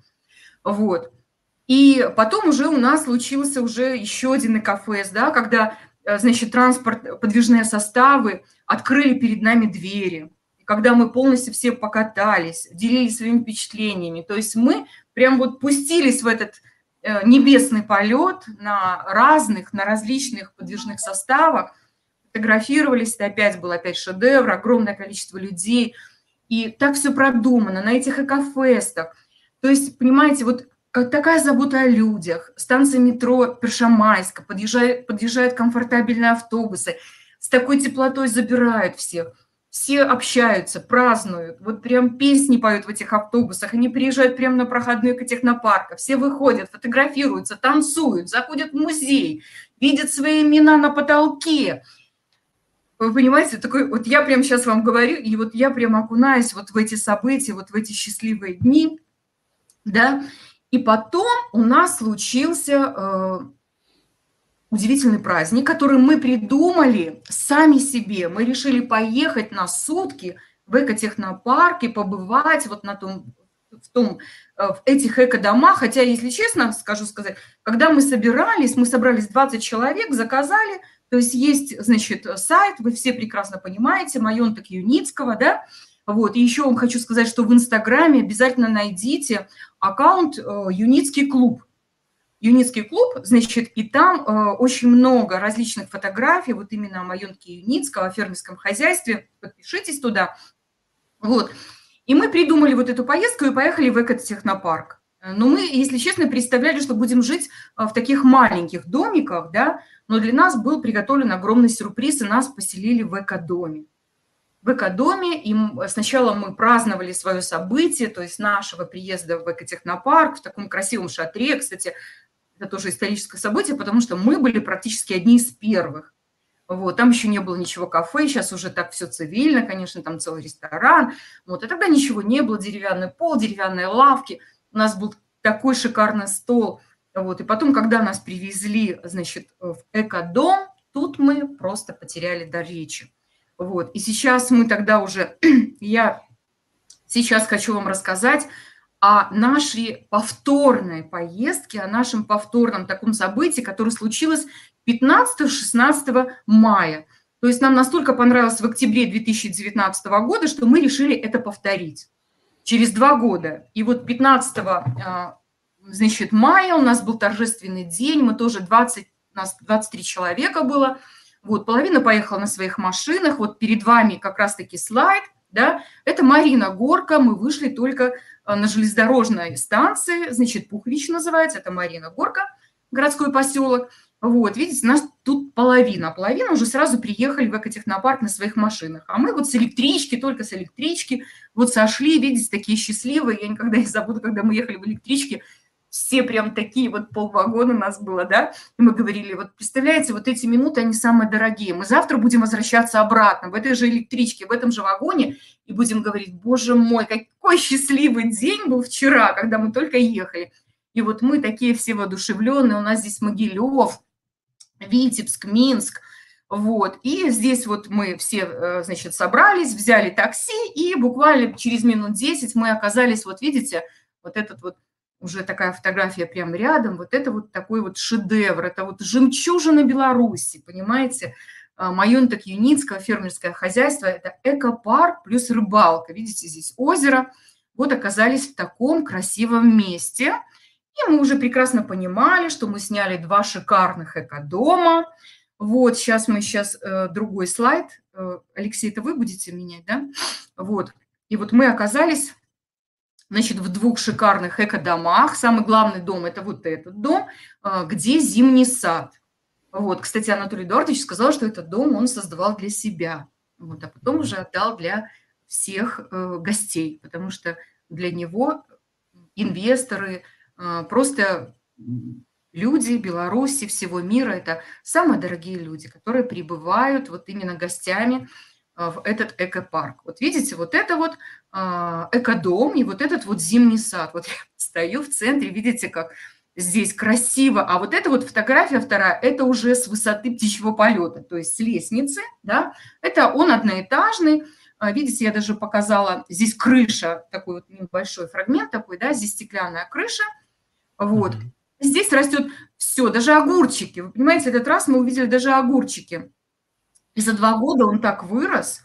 Вот. И потом уже у нас случился уже еще один ЭКФС, да, когда, э, значит, транспорт, подвижные составы открыли перед нами двери когда мы полностью все покатались, делились своими впечатлениями. То есть мы прям вот пустились в этот э, небесный полет на разных, на различных подвижных составах, фотографировались, это опять был опять шедевр, огромное количество людей, и так все продумано на этих экофестах. То есть, понимаете, вот такая забота о людях, станция метро Першамайска, подъезжают, подъезжают комфортабельные автобусы, с такой теплотой забирают всех – все общаются, празднуют, вот прям песни поют в этих автобусах, они приезжают прямо на проходной технопарка, все выходят, фотографируются, танцуют, заходят в музей, видят свои имена на потолке. Вы понимаете, такой, вот я прямо сейчас вам говорю, и вот я прям окунаюсь вот в эти события, вот в эти счастливые дни, да, и потом у нас случился э, удивительный праздник, который мы придумали сами себе. Мы решили поехать на сутки в экотехнопарк и побывать вот на том, в, том, э, в этих экодомах. Хотя, если честно, скажу сказать, когда мы собирались, мы собрались 20 человек, заказали, то есть есть, значит, сайт, вы все прекрасно понимаете, Майонток Юницкого, да, вот, и еще вам хочу сказать, что в Инстаграме обязательно найдите аккаунт э, Юницкий клуб. Юницкий клуб, значит, и там э, очень много различных фотографий, вот именно о Майонке Юницкого, о фермерском хозяйстве. Подпишитесь туда. Вот. И мы придумали вот эту поездку и поехали в экотехнопарк. Но мы, если честно, представляли, что будем жить э, в таких маленьких домиках, да, но для нас был приготовлен огромный сюрприз, и нас поселили в экодоме. В экодоме, и сначала мы праздновали свое событие, то есть нашего приезда в экотехнопарк, в таком красивом шатре, кстати, это тоже историческое событие, потому что мы были практически одни из первых. Вот, там еще не было ничего кафе, сейчас уже так все цивильно, конечно, там целый ресторан. Вот, и тогда ничего не было, деревянный пол, деревянные лавки. У нас был такой шикарный стол. Вот, и потом, когда нас привезли, значит, в экодом, тут мы просто потеряли до речи. Вот, и сейчас мы тогда уже, я сейчас хочу вам рассказать о нашей повторной поездке, о нашем повторном таком событии, которое случилось 15-16 мая. То есть нам настолько понравилось в октябре 2019 года, что мы решили это повторить через два года. И вот 15 а, значит, мая у нас был торжественный день, мы тоже 20, у нас 23 человека было, вот, половина поехала на своих машинах, вот перед вами как раз-таки слайд, да, это Марина Горка, мы вышли только на железнодорожной станции, значит, Пухович называется, это Марина Горка, городской поселок. Вот, видите, нас тут половина, половина уже сразу приехали в экотехнопарк на своих машинах. А мы вот с электрички, только с электрички, вот сошли, видите, такие счастливые. Я никогда не забуду, когда мы ехали в электричке, все прям такие, вот полвагона нас было, да, и мы говорили, вот представляете, вот эти минуты, они самые дорогие, мы завтра будем возвращаться обратно в этой же электричке, в этом же вагоне, и будем говорить, боже мой, какой счастливый день был вчера, когда мы только ехали. И вот мы такие все воодушевленные, у нас здесь Могилев, Витебск, Минск, вот, и здесь вот мы все, э, значит, собрались, взяли такси, и буквально через минут 10 мы оказались, вот видите, вот этот вот уже такая фотография прямо рядом, вот это вот такой вот шедевр, это вот жемчужина Беларуси, понимаете, а, Майонток Юницкого, фермерское хозяйство, это экопарк плюс рыбалка, видите, здесь озеро, вот оказались в таком красивом месте, и мы уже прекрасно понимали, что мы сняли два шикарных экодома, вот, сейчас мы, сейчас э, другой слайд, э, Алексей, это вы будете менять, да? Вот, и вот мы оказались значит, в двух шикарных экодомах. Самый главный дом – это вот этот дом, а, где зимний сад. Вот, кстати, Анатолий Эдуардович сказал, что этот дом он создавал для себя, вот, а потом уже отдал для всех э, гостей, потому что для него инвесторы, э, просто люди Беларуси, всего мира – это самые дорогие люди, которые прибывают вот именно гостями в этот экопарк. Вот видите, вот это вот а, экодом и вот этот вот зимний сад. Вот я стою в центре, видите, как здесь красиво. А вот эта вот фотография вторая, это уже с высоты птичьего полета, то есть с лестницы, да. Это он одноэтажный. А, видите, я даже показала, здесь крыша, такой вот небольшой фрагмент такой, да, здесь стеклянная крыша. Вот. Здесь растет все, даже огурчики. Вы понимаете, этот раз мы увидели даже огурчики. И за два года он так вырос.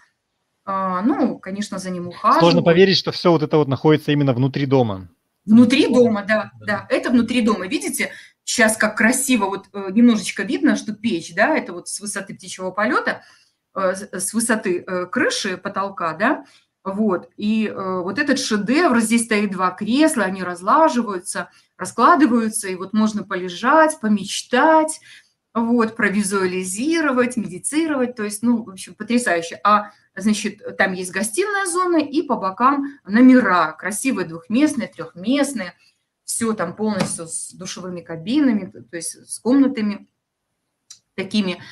А, ну, конечно, за ним ухаживают. Сложно поверить, что все вот это вот находится именно внутри дома. Внутри дома, да, да, да. Это внутри дома. Видите, сейчас как красиво, вот э, немножечко видно, что печь, да, это вот с высоты птичьего полета, э, с высоты э, крыши, потолка, да, вот. И вот этот шедевр, здесь стоит два кресла, они разлаживаются, раскладываются, и вот можно полежать, помечтать, вот, провизуализировать, медицировать, то есть, ну, в общем, потрясающе. А, значит, там есть гостиная зона и по бокам номера, красивые двухместные, трехместные, все там полностью с душевыми кабинами, то есть с комнатами такими,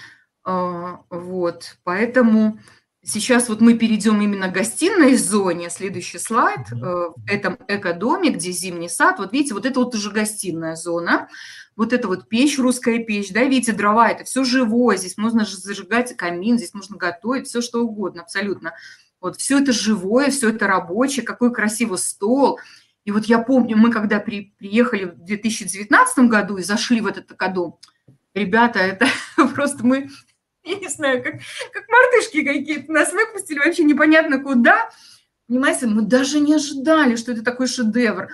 а, вот, поэтому сейчас вот мы перейдем именно к гостиной зоне, следующий слайд, э, в этом экодоме, где зимний сад, вот видите, вот это вот уже гостиная зона, вот эта вот печь, русская печь, да, видите, дрова, это все живое, здесь можно зажигать камин, здесь можно готовить, все что угодно, абсолютно. Вот все это живое, все это рабочее, какой красивый стол. И вот я помню, мы когда при, приехали в 2019 году и зашли в этот экодом, ребята, это просто мы, я не знаю, как, как мартышки какие-то, нас выпустили вообще непонятно куда. Понимаете, мы даже не ожидали, что это такой шедевр.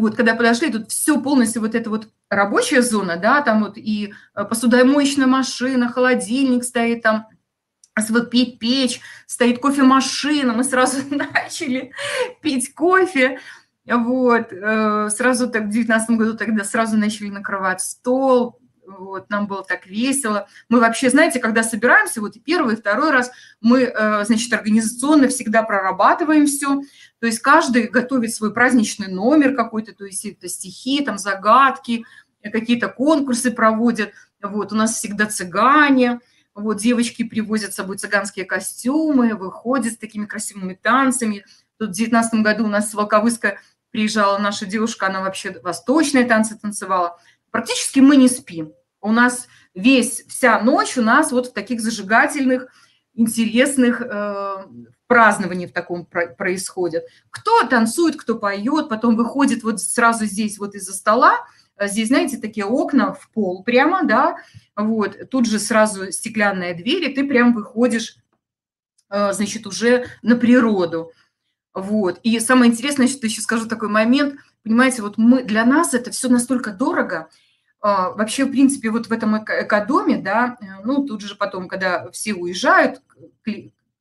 Вот, когда подошли, тут все полностью вот это вот рабочая зона, да, там вот и э, посудомоечная машина, холодильник стоит там, СВП печь, стоит кофемашина, мы сразу начали пить кофе, вот, э, сразу так в 2019 году тогда сразу начали накрывать стол, вот, нам было так весело. Мы вообще, знаете, когда собираемся, вот и первый, и второй раз, мы, э, значит, организационно всегда прорабатываем все, то есть каждый готовит свой праздничный номер какой-то, то есть это стихи, там загадки, какие-то конкурсы проводят. Вот, у нас всегда цыгане, вот, девочки привозят с собой цыганские костюмы, выходят с такими красивыми танцами. Тут в 2019 году у нас с Волковыска приезжала наша девушка, она вообще восточные танцы танцевала. Практически мы не спим. У нас весь, вся ночь у нас вот в таких зажигательных, интересных э, празднований в таком происходит. Кто танцует, кто поет, потом выходит вот сразу здесь вот из-за стола, а здесь, знаете, такие окна в пол прямо, да, вот, тут же сразу стеклянная дверь, и ты прям выходишь, э, значит, уже на природу. Вот. И самое интересное, что еще скажу такой момент, понимаете, вот мы, для нас это все настолько дорого, Вообще, в принципе, вот в этом экодоме, да, э, ну, тут же потом, когда все уезжают,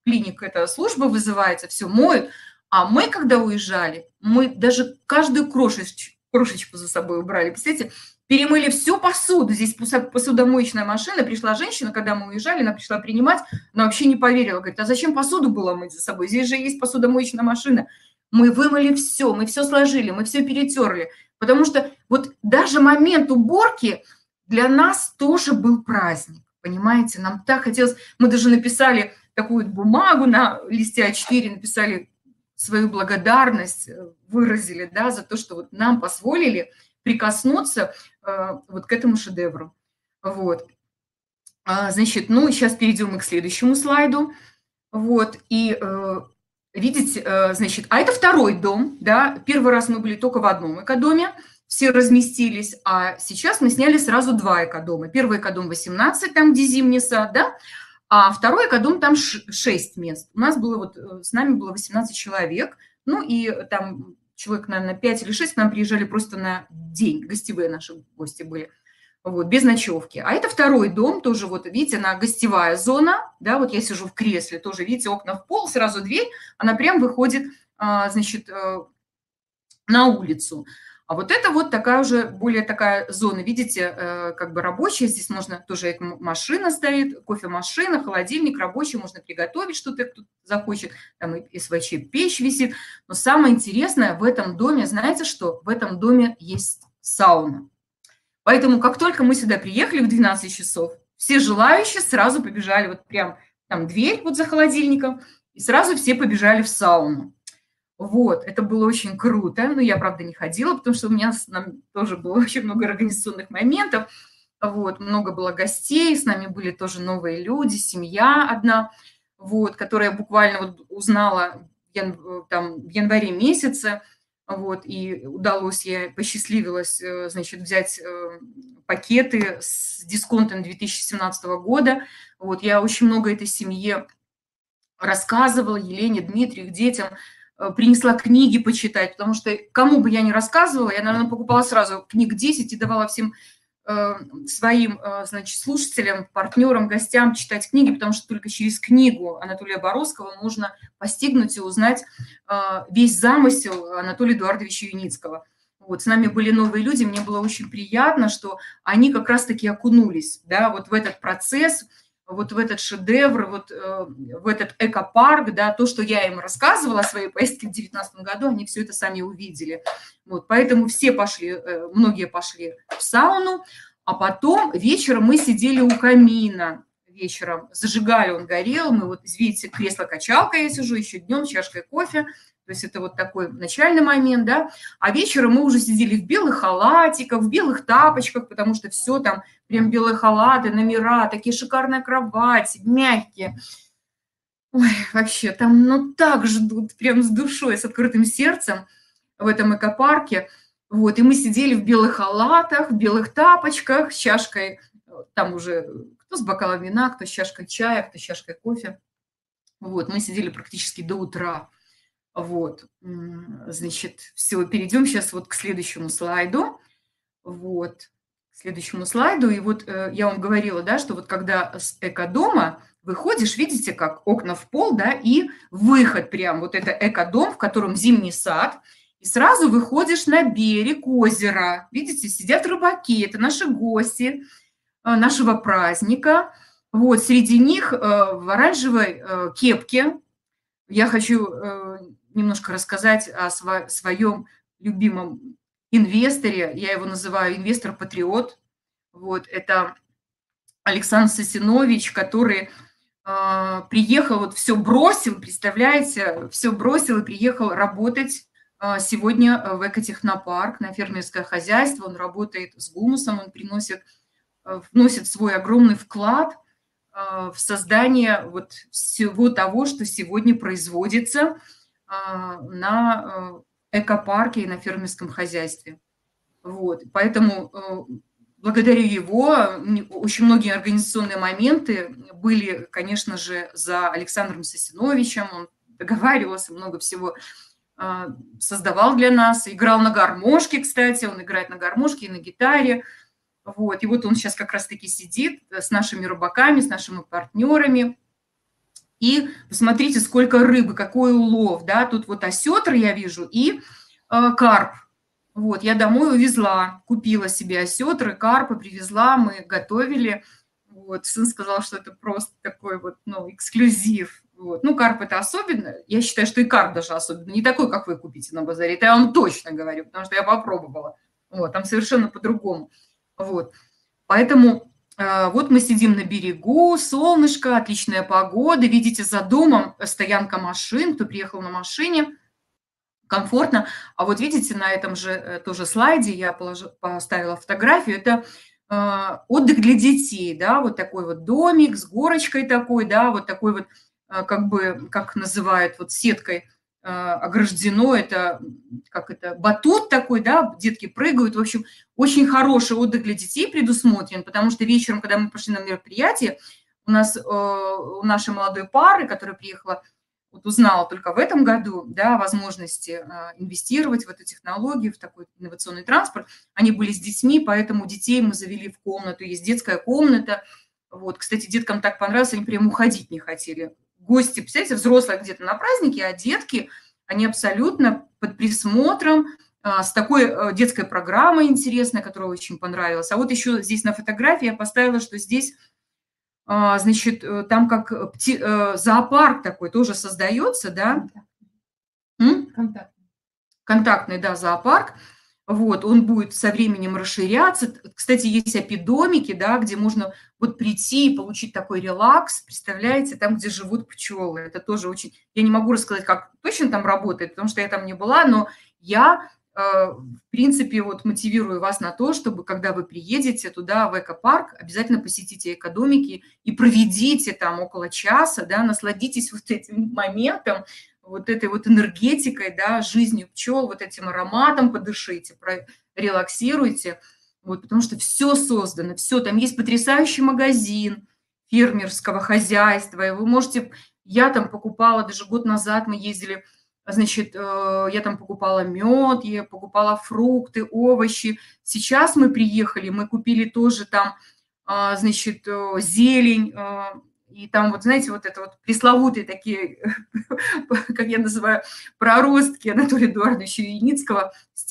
клиник, эта служба вызывается, все моют, а мы, когда уезжали, мы даже каждую крошечку, крошечку за собой убрали. Представляете, перемыли всю посуду. Здесь посудомоечная машина. Пришла женщина, когда мы уезжали, она пришла принимать, она вообще не поверила. Говорит, а зачем посуду было мыть за собой? Здесь же есть посудомоечная машина. Мы вымыли все, мы все сложили, мы все перетерли. Потому что вот даже момент уборки для нас тоже был праздник. Понимаете, нам так хотелось... Мы даже написали такую бумагу на листе А4, написали свою благодарность э, выразили, да, за то, что вот нам позволили прикоснуться э, вот к этому шедевру. Вот. А, значит, ну, сейчас перейдем мы к следующему слайду. Вот, и э, видите, э, значит, а это второй дом, да, первый раз мы были только в одном экодоме, все разместились, а сейчас мы сняли сразу два экодома. Первый экодом 18, там, где зимний сад, да, а второй экодом там 6 мест. У нас было вот, э, с нами было 18 человек, ну и там человек, наверное, 5 или 6 к нам приезжали просто на день, гостевые наши гости были, вот, без ночевки. А это второй дом, тоже вот, видите, она гостевая зона, да, вот я сижу в кресле, тоже, видите, окна в пол, сразу дверь, она прям выходит, а, значит, э, на улицу. А вот это вот такая уже более такая зона, видите, э, как бы рабочая. Здесь можно тоже машина стоит, кофемашина, холодильник рабочий, можно приготовить что-то, кто захочет. Там и СВЧ печь висит. Но самое интересное в этом доме, знаете что? В этом доме есть сауна. Поэтому как только мы сюда приехали в 12 часов, все желающие сразу побежали, вот прям там дверь вот за холодильником, и сразу все побежали в сауну. Вот, это было очень круто. Но я, правда, не ходила, потому что у меня нам тоже было очень много организационных моментов. Вот, много было гостей, с нами были тоже новые люди, семья одна, вот, которая буквально вот узнала там, в январе месяце, вот, и удалось, я посчастливилась, э, значит, взять э, пакеты с дисконтом 2017 года. Вот, я очень много этой семье рассказывала, Елене, Дмитрию, детям, Э, принесла книги почитать, потому что кому бы я ни рассказывала, я, наверное, покупала сразу книг 10 и давала всем своим, э, значит, слушателям, партнерам, гостям читать книги, потому что только через книгу Анатолия Боровского можно постигнуть и узнать весь замысел Анатолия Эдуардовича Юницкого. Вот, с нами были новые люди, мне было очень приятно, что они как раз-таки окунулись, да, вот в этот процесс, вот в этот шедевр, вот э, в этот экопарк, да, то, что я им рассказывала о своей поездке в 2019 году, они все это сами увидели. Вот, поэтому все пошли, э, многие пошли в сауну, а потом вечером мы сидели у камина, вечером зажигали, он горел, мы вот, видите, кресло-качалка я сижу, еще днем чашкой кофе, то есть это вот такой начальный момент, да. А вечером мы уже сидели в белых халатиках, в белых тапочках, потому что все там, прям белые халаты, номера, такие шикарные кровати, мягкие. Ой, вообще, там ну так ждут, прям с душой, с открытым сердцем в этом экопарке. Вот, и мы сидели в белых халатах, в белых тапочках, с чашкой, там уже кто с бокалом вина, кто с чашкой чая, кто с чашкой кофе. Вот, мы сидели практически до утра. Вот, значит, все, перейдем сейчас вот к следующему слайду. Вот, к следующему слайду. И вот э, я вам говорила, да, что вот когда с экодома выходишь, видите, как окна в пол, да, и выход прям, вот это экодом, в котором зимний сад, и сразу выходишь на берег озера. Видите, сидят рыбаки, это наши гости э, нашего праздника. Вот, среди них э, в оранжевой кепке я хочу немножко рассказать о сво- своем любимом инвесторе. Я его называю инвестор-патриот. Вот, это Александр Сосинович, который э, приехал, вот все бросил, представляете, все бросил и приехал работать э, сегодня в экотехнопарк на фермерское хозяйство. Он работает с гумусом, он приносит, э, вносит свой огромный вклад э, в создание вот всего того, что сегодня производится – а, на э, экопарке и на фермерском хозяйстве. Вот. Поэтому э, благодаря его очень многие организационные моменты были, конечно же, за Александром Сосиновичем. Он договаривался, много всего э, создавал для нас. Играл на гармошке, кстати, он играет на гармошке и на гитаре. Вот. И вот он сейчас как раз-таки сидит с нашими рыбаками, с нашими партнерами. И посмотрите, сколько рыбы, какой улов, да, тут вот осетр я вижу и э, карп. Вот, я домой увезла, купила себе осетры, карпа, привезла, мы готовили. Вот, сын сказал, что это просто такой вот, ну, эксклюзив. Вот. Ну, карп это особенно. Я считаю, что и карп даже особенно. Не такой, как вы купите на базаре. Это я вам точно говорю, потому что я попробовала. Вот, там совершенно по-другому. Вот. Поэтому вот мы сидим на берегу, солнышко, отличная погода. Видите, за домом стоянка машин, кто приехал на машине, комфортно. А вот видите, на этом же э, тоже слайде я положила, поставила фотографию. Это э, отдых для детей, да, вот такой вот домик с горочкой такой, да, вот такой вот, как бы, как называют, вот сеткой ограждено, это как это, батут такой, да, детки прыгают. В общем, очень хороший отдых для детей предусмотрен, потому что вечером, когда мы пошли на мероприятие, у нас, э, у нашей молодой пары, которая приехала, вот узнала только в этом году, да, возможности э, инвестировать в эту технологию, в такой инновационный транспорт. Они были с детьми, поэтому детей мы завели в комнату, есть детская комната. Вот, кстати, деткам так понравилось, они прям уходить не хотели гости, представляете, взрослые где-то на празднике, а детки, они абсолютно под присмотром, а, с такой э, детской программой интересной, которая очень понравилась. А вот еще здесь на фотографии я поставила, что здесь, а, значит, э, там как пти... Э, зоопарк такой тоже создается, да? Контактный. Контактный, да, зоопарк. Вот, он будет со временем расширяться. Кстати, есть апидомики, да, где можно вот прийти и получить такой релакс, представляете, там, где живут пчелы. Это тоже очень... Я не могу рассказать, как точно там работает, потому что я там не была, но я, э, в принципе, вот мотивирую вас на то, чтобы, когда вы приедете туда, в экопарк, обязательно посетите экодомики и проведите там около часа, да, насладитесь вот этим моментом, вот этой вот энергетикой, да, жизнью пчел, вот этим ароматом подышите, релаксируйте, вот, потому что все создано, все, там есть потрясающий магазин фермерского хозяйства, и вы можете, я там покупала, даже год назад мы ездили, значит, э, я там покупала мед, я покупала фрукты, овощи, сейчас мы приехали, мы купили тоже там, а, значит, э, зелень, э, и там вот, знаете, вот это вот пресловутые такие, как я называю, проростки Анатолия Эдуардовича Яницкого с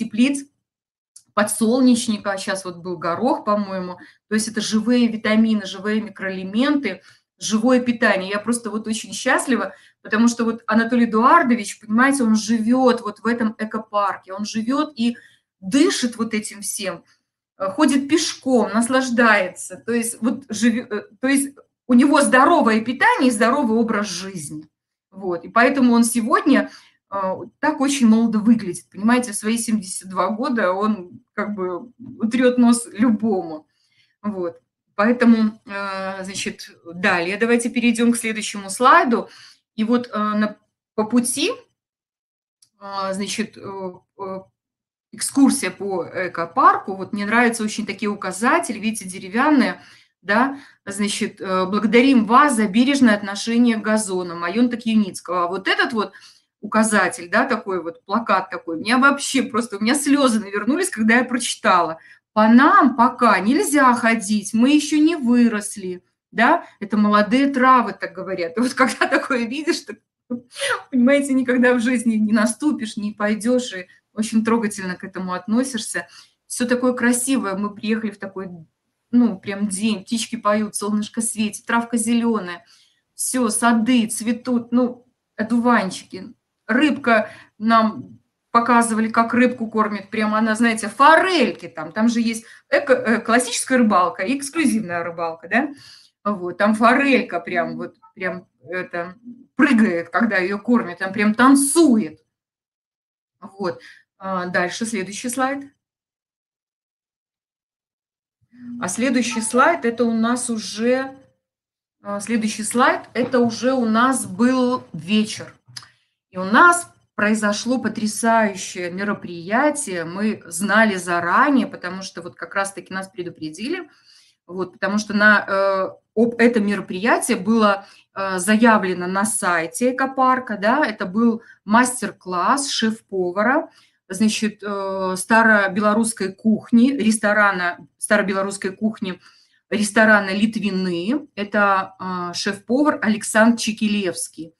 подсолнечника, сейчас вот был горох, по-моему. То есть это живые витамины, живые микроэлементы, живое питание. Я просто вот очень счастлива, потому что вот Анатолий Эдуардович, понимаете, он живет вот в этом экопарке, он живет и дышит вот этим всем, ходит пешком, наслаждается. То есть, вот живет, э, то есть у него здоровое питание и здоровый образ жизни. Вот. И поэтому он сегодня э, так очень молодо выглядит. Понимаете, в свои 72 года он как бы утрет нос любому. Вот. Поэтому, значит, далее давайте перейдем к следующему слайду. И вот по пути, значит, экскурсия по экопарку, вот мне нравятся очень такие указатели, видите, деревянные, да, значит, э, благодарим вас за бережное отношение к газонам, Майонтак Юницкого. А вот этот вот указатель, да, такой вот плакат такой, меня вообще просто, у меня слезы навернулись, когда я прочитала. По нам пока нельзя ходить, мы еще не выросли, да, это молодые травы, так говорят. И вот когда такое видишь, то, понимаете, никогда в жизни не наступишь, не пойдешь, и очень трогательно к этому относишься. Все такое красивое. Мы приехали в такой, ну, прям день, птички поют, солнышко светит, травка зеленая. Все, сады цветут, ну, одуванчики. Рыбка нам показывали, как рыбку кормят. Прямо она, знаете, форельки там. Там же есть эко, э, классическая рыбалка и эксклюзивная рыбалка, да? Вот, там форелька прям вот, прям это, прыгает, когда ее кормят, там прям танцует. Вот. А, дальше, следующий слайд. А следующий слайд, это у нас уже, а, следующий слайд, это уже у нас был вечер. И у нас произошло потрясающее мероприятие. Мы знали заранее, потому что вот как раз-таки нас предупредили. Вот, потому что на э, об это мероприятие было э, заявлено на сайте экопарка, да, это был мастер-класс шеф-повара, значит, э, старобелорусской кухни, ресторана, старобелорусской кухни, ресторана «Литвины». Это э, шеф-повар Александр Чекилевский.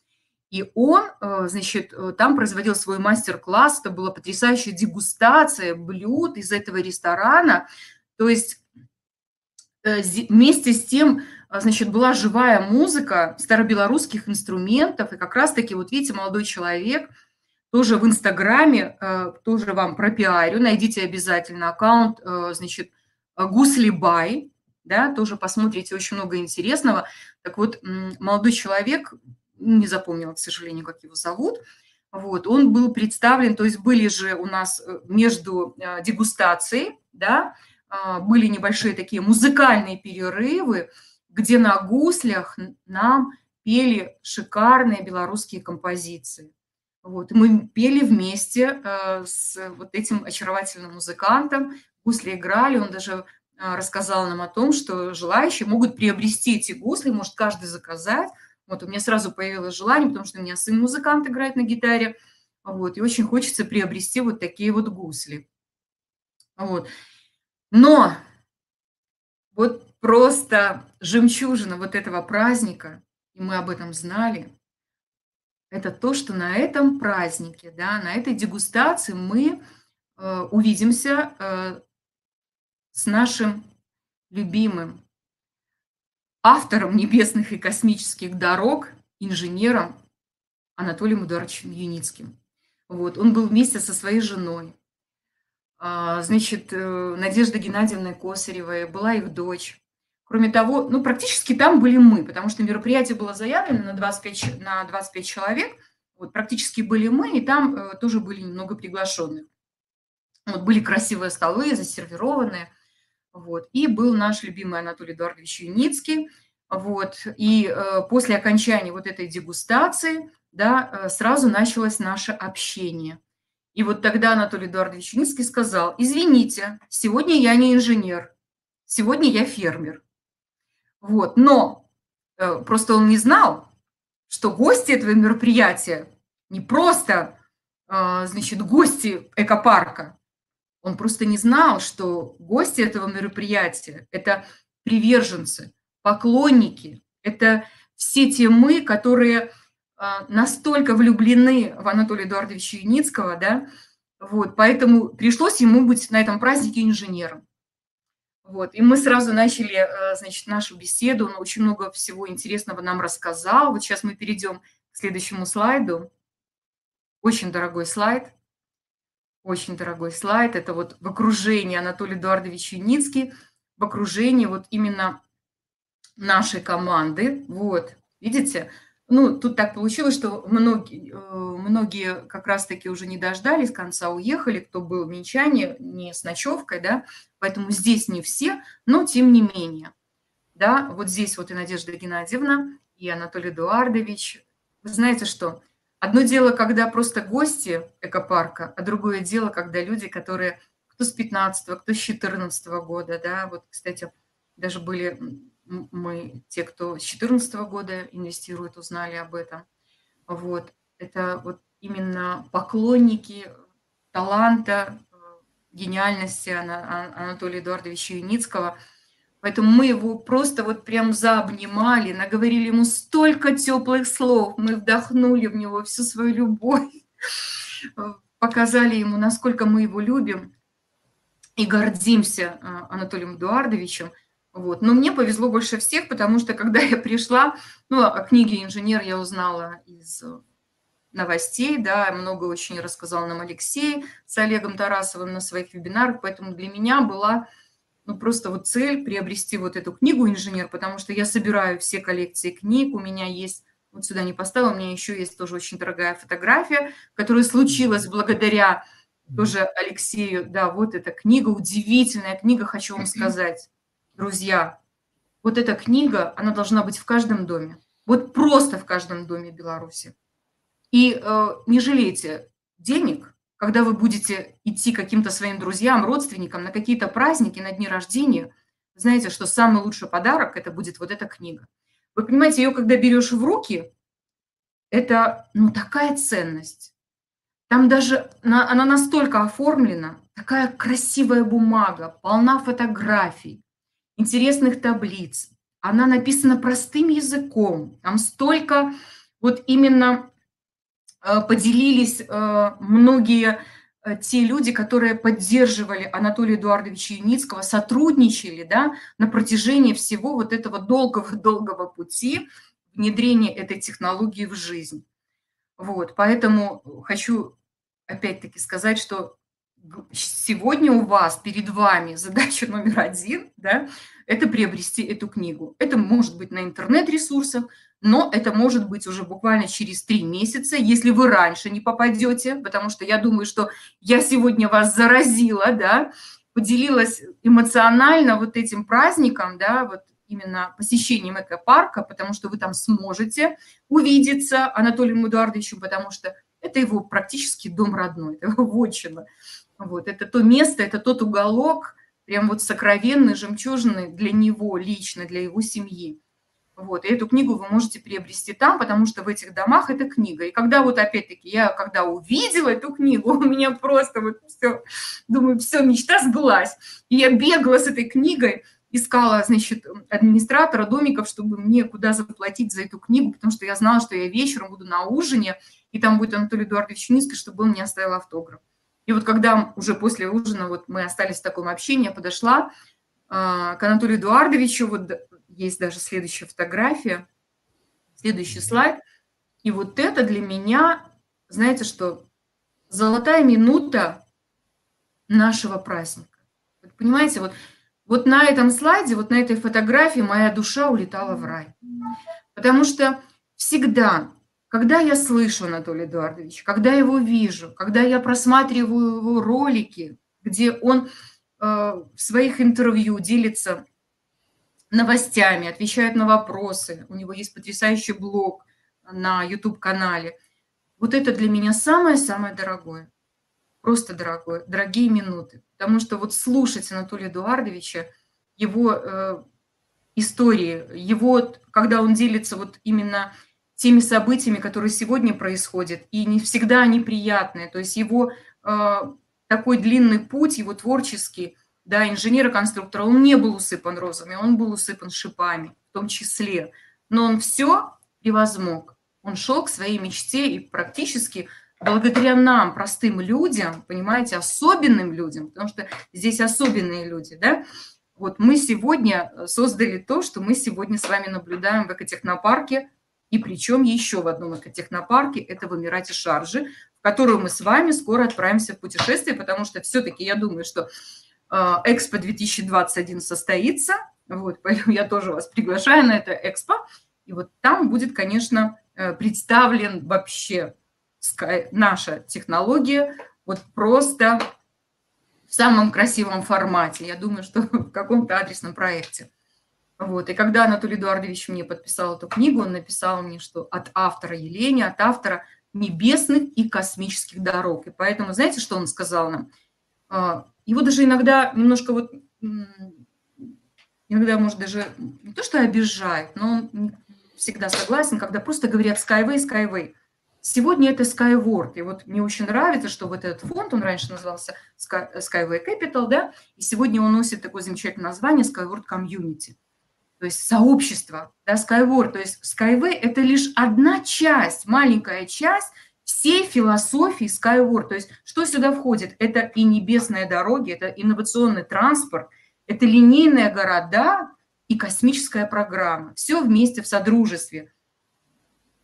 И он, э, значит, там производил свой мастер-класс. Это была потрясающая дегустация блюд из этого ресторана. То есть вместе с тем, значит, была живая музыка старобелорусских инструментов. И как раз-таки, вот видите, молодой человек – тоже в Инстаграме, э, тоже вам пропиарю, найдите обязательно аккаунт, э, значит, Гуслибай, да, тоже посмотрите, очень много интересного. Так вот, молодой человек, не запомнила, к сожалению, как его зовут, вот, он был представлен, то есть были же у нас э, между дегустацией, да, были небольшие такие музыкальные перерывы, где на гуслях нам пели шикарные белорусские композиции. Вот, мы пели вместе э, с вот этим очаровательным музыкантом, гусли играли, он даже э, рассказал нам о том, что желающие могут приобрести эти гусли, может каждый заказать. Вот у меня сразу появилось желание, потому что у меня сын музыкант играет на гитаре, вот, и очень хочется приобрести вот такие вот гусли. Вот. Но вот просто жемчужина вот этого праздника, и мы об этом знали, это то, что на этом празднике, да, на этой дегустации мы э, увидимся э, с нашим любимым автором небесных и космических дорог, инженером Анатолием Эдуардовичем Юницким. Вот, он был вместе со своей женой. А, значит, э, Надежда Геннадьевна Косаревой, была их дочь. Кроме того, ну, практически там были мы, потому что мероприятие было заявлено на 25, на 25 человек. Вот, практически были мы, и там э, тоже были немного приглашенных. Вот, были красивые столы, засервированные. Вот, и был наш любимый Анатолий Эдуардович Юницкий. Вот, и э, после окончания вот этой дегустации, да, э, сразу началось наше общение. И вот тогда Анатолий Эдуардович Юницкий сказал, извините, сегодня я не инженер, сегодня я фермер. Вот. Но э, просто он не знал, что гости этого мероприятия не просто, э, значит, гости экопарка. Он просто не знал, что гости этого мероприятия – это приверженцы, поклонники, это все те мы, которые э, настолько влюблены в Анатолия Эдуардовича Юницкого, да, Вот, поэтому пришлось ему быть на этом празднике инженером. Вот, и мы сразу начали, э, значит, нашу беседу, он очень много всего интересного нам рассказал. Вот сейчас мы перейдем к следующему слайду. Очень дорогой слайд, очень дорогой слайд. Это вот в окружении Анатолий Эдуардович Юницкий, в окружении вот именно нашей команды. Вот, видите, ну, тут так получилось, что многие, э, многие как раз-таки уже не дождались конца, уехали, кто был в не с ночевкой, да, поэтому здесь не все, но тем не менее. Да, вот здесь вот и Надежда Геннадьевна, и Анатолий Эдуардович. Вы знаете что? Одно дело, когда просто гости экопарка, а другое дело, когда люди, которые кто с 15 кто с 14 года, да, вот, кстати, даже были мы, те, кто с 2014 года инвестирует, узнали об этом. Вот. Это вот именно поклонники таланта, э, гениальности Анатолия Эдуардовича Юницкого. Поэтому мы его просто вот прям заобнимали, наговорили ему столько теплых слов, мы вдохнули в него всю свою любовь, показали ему, насколько мы его любим и гордимся э, Анатолием Эдуардовичем. Вот. Но мне повезло больше всех, потому что когда я пришла, ну, о книге «Инженер» я узнала из э, новостей, да, много очень рассказал нам Алексей с Олегом Тарасовым на своих вебинарах, поэтому для меня была ну, просто вот цель приобрести вот эту книгу «Инженер», потому что я собираю все коллекции книг, у меня есть, вот сюда не поставила, у меня еще есть тоже очень дорогая фотография, которая случилась благодаря тоже Алексею, да, вот эта книга, удивительная книга, хочу вам сказать друзья, вот эта книга, она должна быть в каждом доме. Вот просто в каждом доме Беларуси. И э, не жалейте денег, когда вы будете идти каким-то своим друзьям, родственникам на какие-то праздники, на дни рождения. Знаете, что самый лучший подарок – это будет вот эта книга. Вы понимаете, ее когда берешь в руки, это ну, такая ценность. Там даже она настолько оформлена, такая красивая бумага, полна фотографий, интересных таблиц. Она написана простым языком. Там столько вот именно э, поделились э, многие э, те люди, которые поддерживали Анатолия Эдуардовича Юницкого, сотрудничали да, на протяжении всего вот этого долгого-долгого пути внедрения этой технологии в жизнь. Вот, поэтому хочу опять-таки сказать, что сегодня у вас, перед вами задача номер один, да, это приобрести эту книгу. Это может быть на интернет-ресурсах, но это может быть уже буквально через три месяца, если вы раньше не попадете, потому что я думаю, что я сегодня вас заразила, да, поделилась эмоционально вот этим праздником, да, вот именно посещением экопарка, потому что вы там сможете увидеться Анатолием Эдуардовичем, потому что это его практически дом родной, это его вотчина. Вот, это то место, это тот уголок, прям вот сокровенный, жемчужный для него лично, для его семьи. Вот, и эту книгу вы можете приобрести там, потому что в этих домах это книга. И когда вот опять-таки я, когда увидела эту книгу, у меня просто вот все, думаю, все, мечта сбылась. И я бегала с этой книгой, искала, значит, администратора домиков, чтобы мне куда заплатить за эту книгу, потому что я знала, что я вечером буду на ужине, и там будет Анатолий Эдуардович Низкий, чтобы он мне оставил автограф. И вот когда уже после ужина вот мы остались в таком общении, я подошла э, к Анатолию Эдуардовичу, вот есть даже следующая фотография, следующий слайд. И вот это для меня, знаете что, золотая минута нашего праздника. Вот понимаете, вот, вот на этом слайде, вот на этой фотографии моя душа улетала в рай. Потому что всегда когда я слышу Анатолия Эдуардовича, когда его вижу, когда я просматриваю его ролики, где он э, в своих интервью делится новостями, отвечает на вопросы, у него есть потрясающий блог на YouTube-канале. Вот это для меня самое-самое дорогое, просто дорогое, дорогие минуты. Потому что вот слушать Анатолия Эдуардовича, его э, истории, его, когда он делится вот именно теми событиями, которые сегодня происходят, и не всегда они приятные. То есть его э, такой длинный путь, его творческий, да, инженера-конструктора, он не был усыпан розами, он был усыпан шипами в том числе. Но он все превозмог. Он шел к своей мечте и практически благодаря нам, простым людям, понимаете, особенным людям, потому что здесь особенные люди, да, вот мы сегодня создали то, что мы сегодня с вами наблюдаем в экотехнопарке, и причем еще в одном экотехнопарке, это в Эмирате Шаржи, в которую мы с вами скоро отправимся в путешествие, потому что все-таки я думаю, что э, Экспо 2021 состоится, вот, поэтому я тоже вас приглашаю на это Экспо, и вот там будет, конечно, э, представлен вообще наша технология вот просто в самом красивом формате. Я думаю, что в каком-то адресном проекте. Вот. И когда Анатолий Эдуардович мне подписал эту книгу, он написал мне, что от автора Елене, от автора небесных и космических дорог. И поэтому, знаете, что он сказал нам? А, его даже иногда немножко вот, иногда, может, даже не то, что обижает, но он всегда согласен, когда просто говорят Skyway, Skyway. Сегодня это Skyward. И вот мне очень нравится, что вот этот фонд, он раньше назывался Skyway Capital, да, и сегодня он носит такое замечательное название Skyward Community. То есть сообщество, да, Skyward. То есть Skyway – это лишь одна часть, маленькая часть всей философии Skyward. То есть что сюда входит? Это и небесные дороги, это инновационный транспорт, это линейные города и космическая программа. Все вместе в содружестве.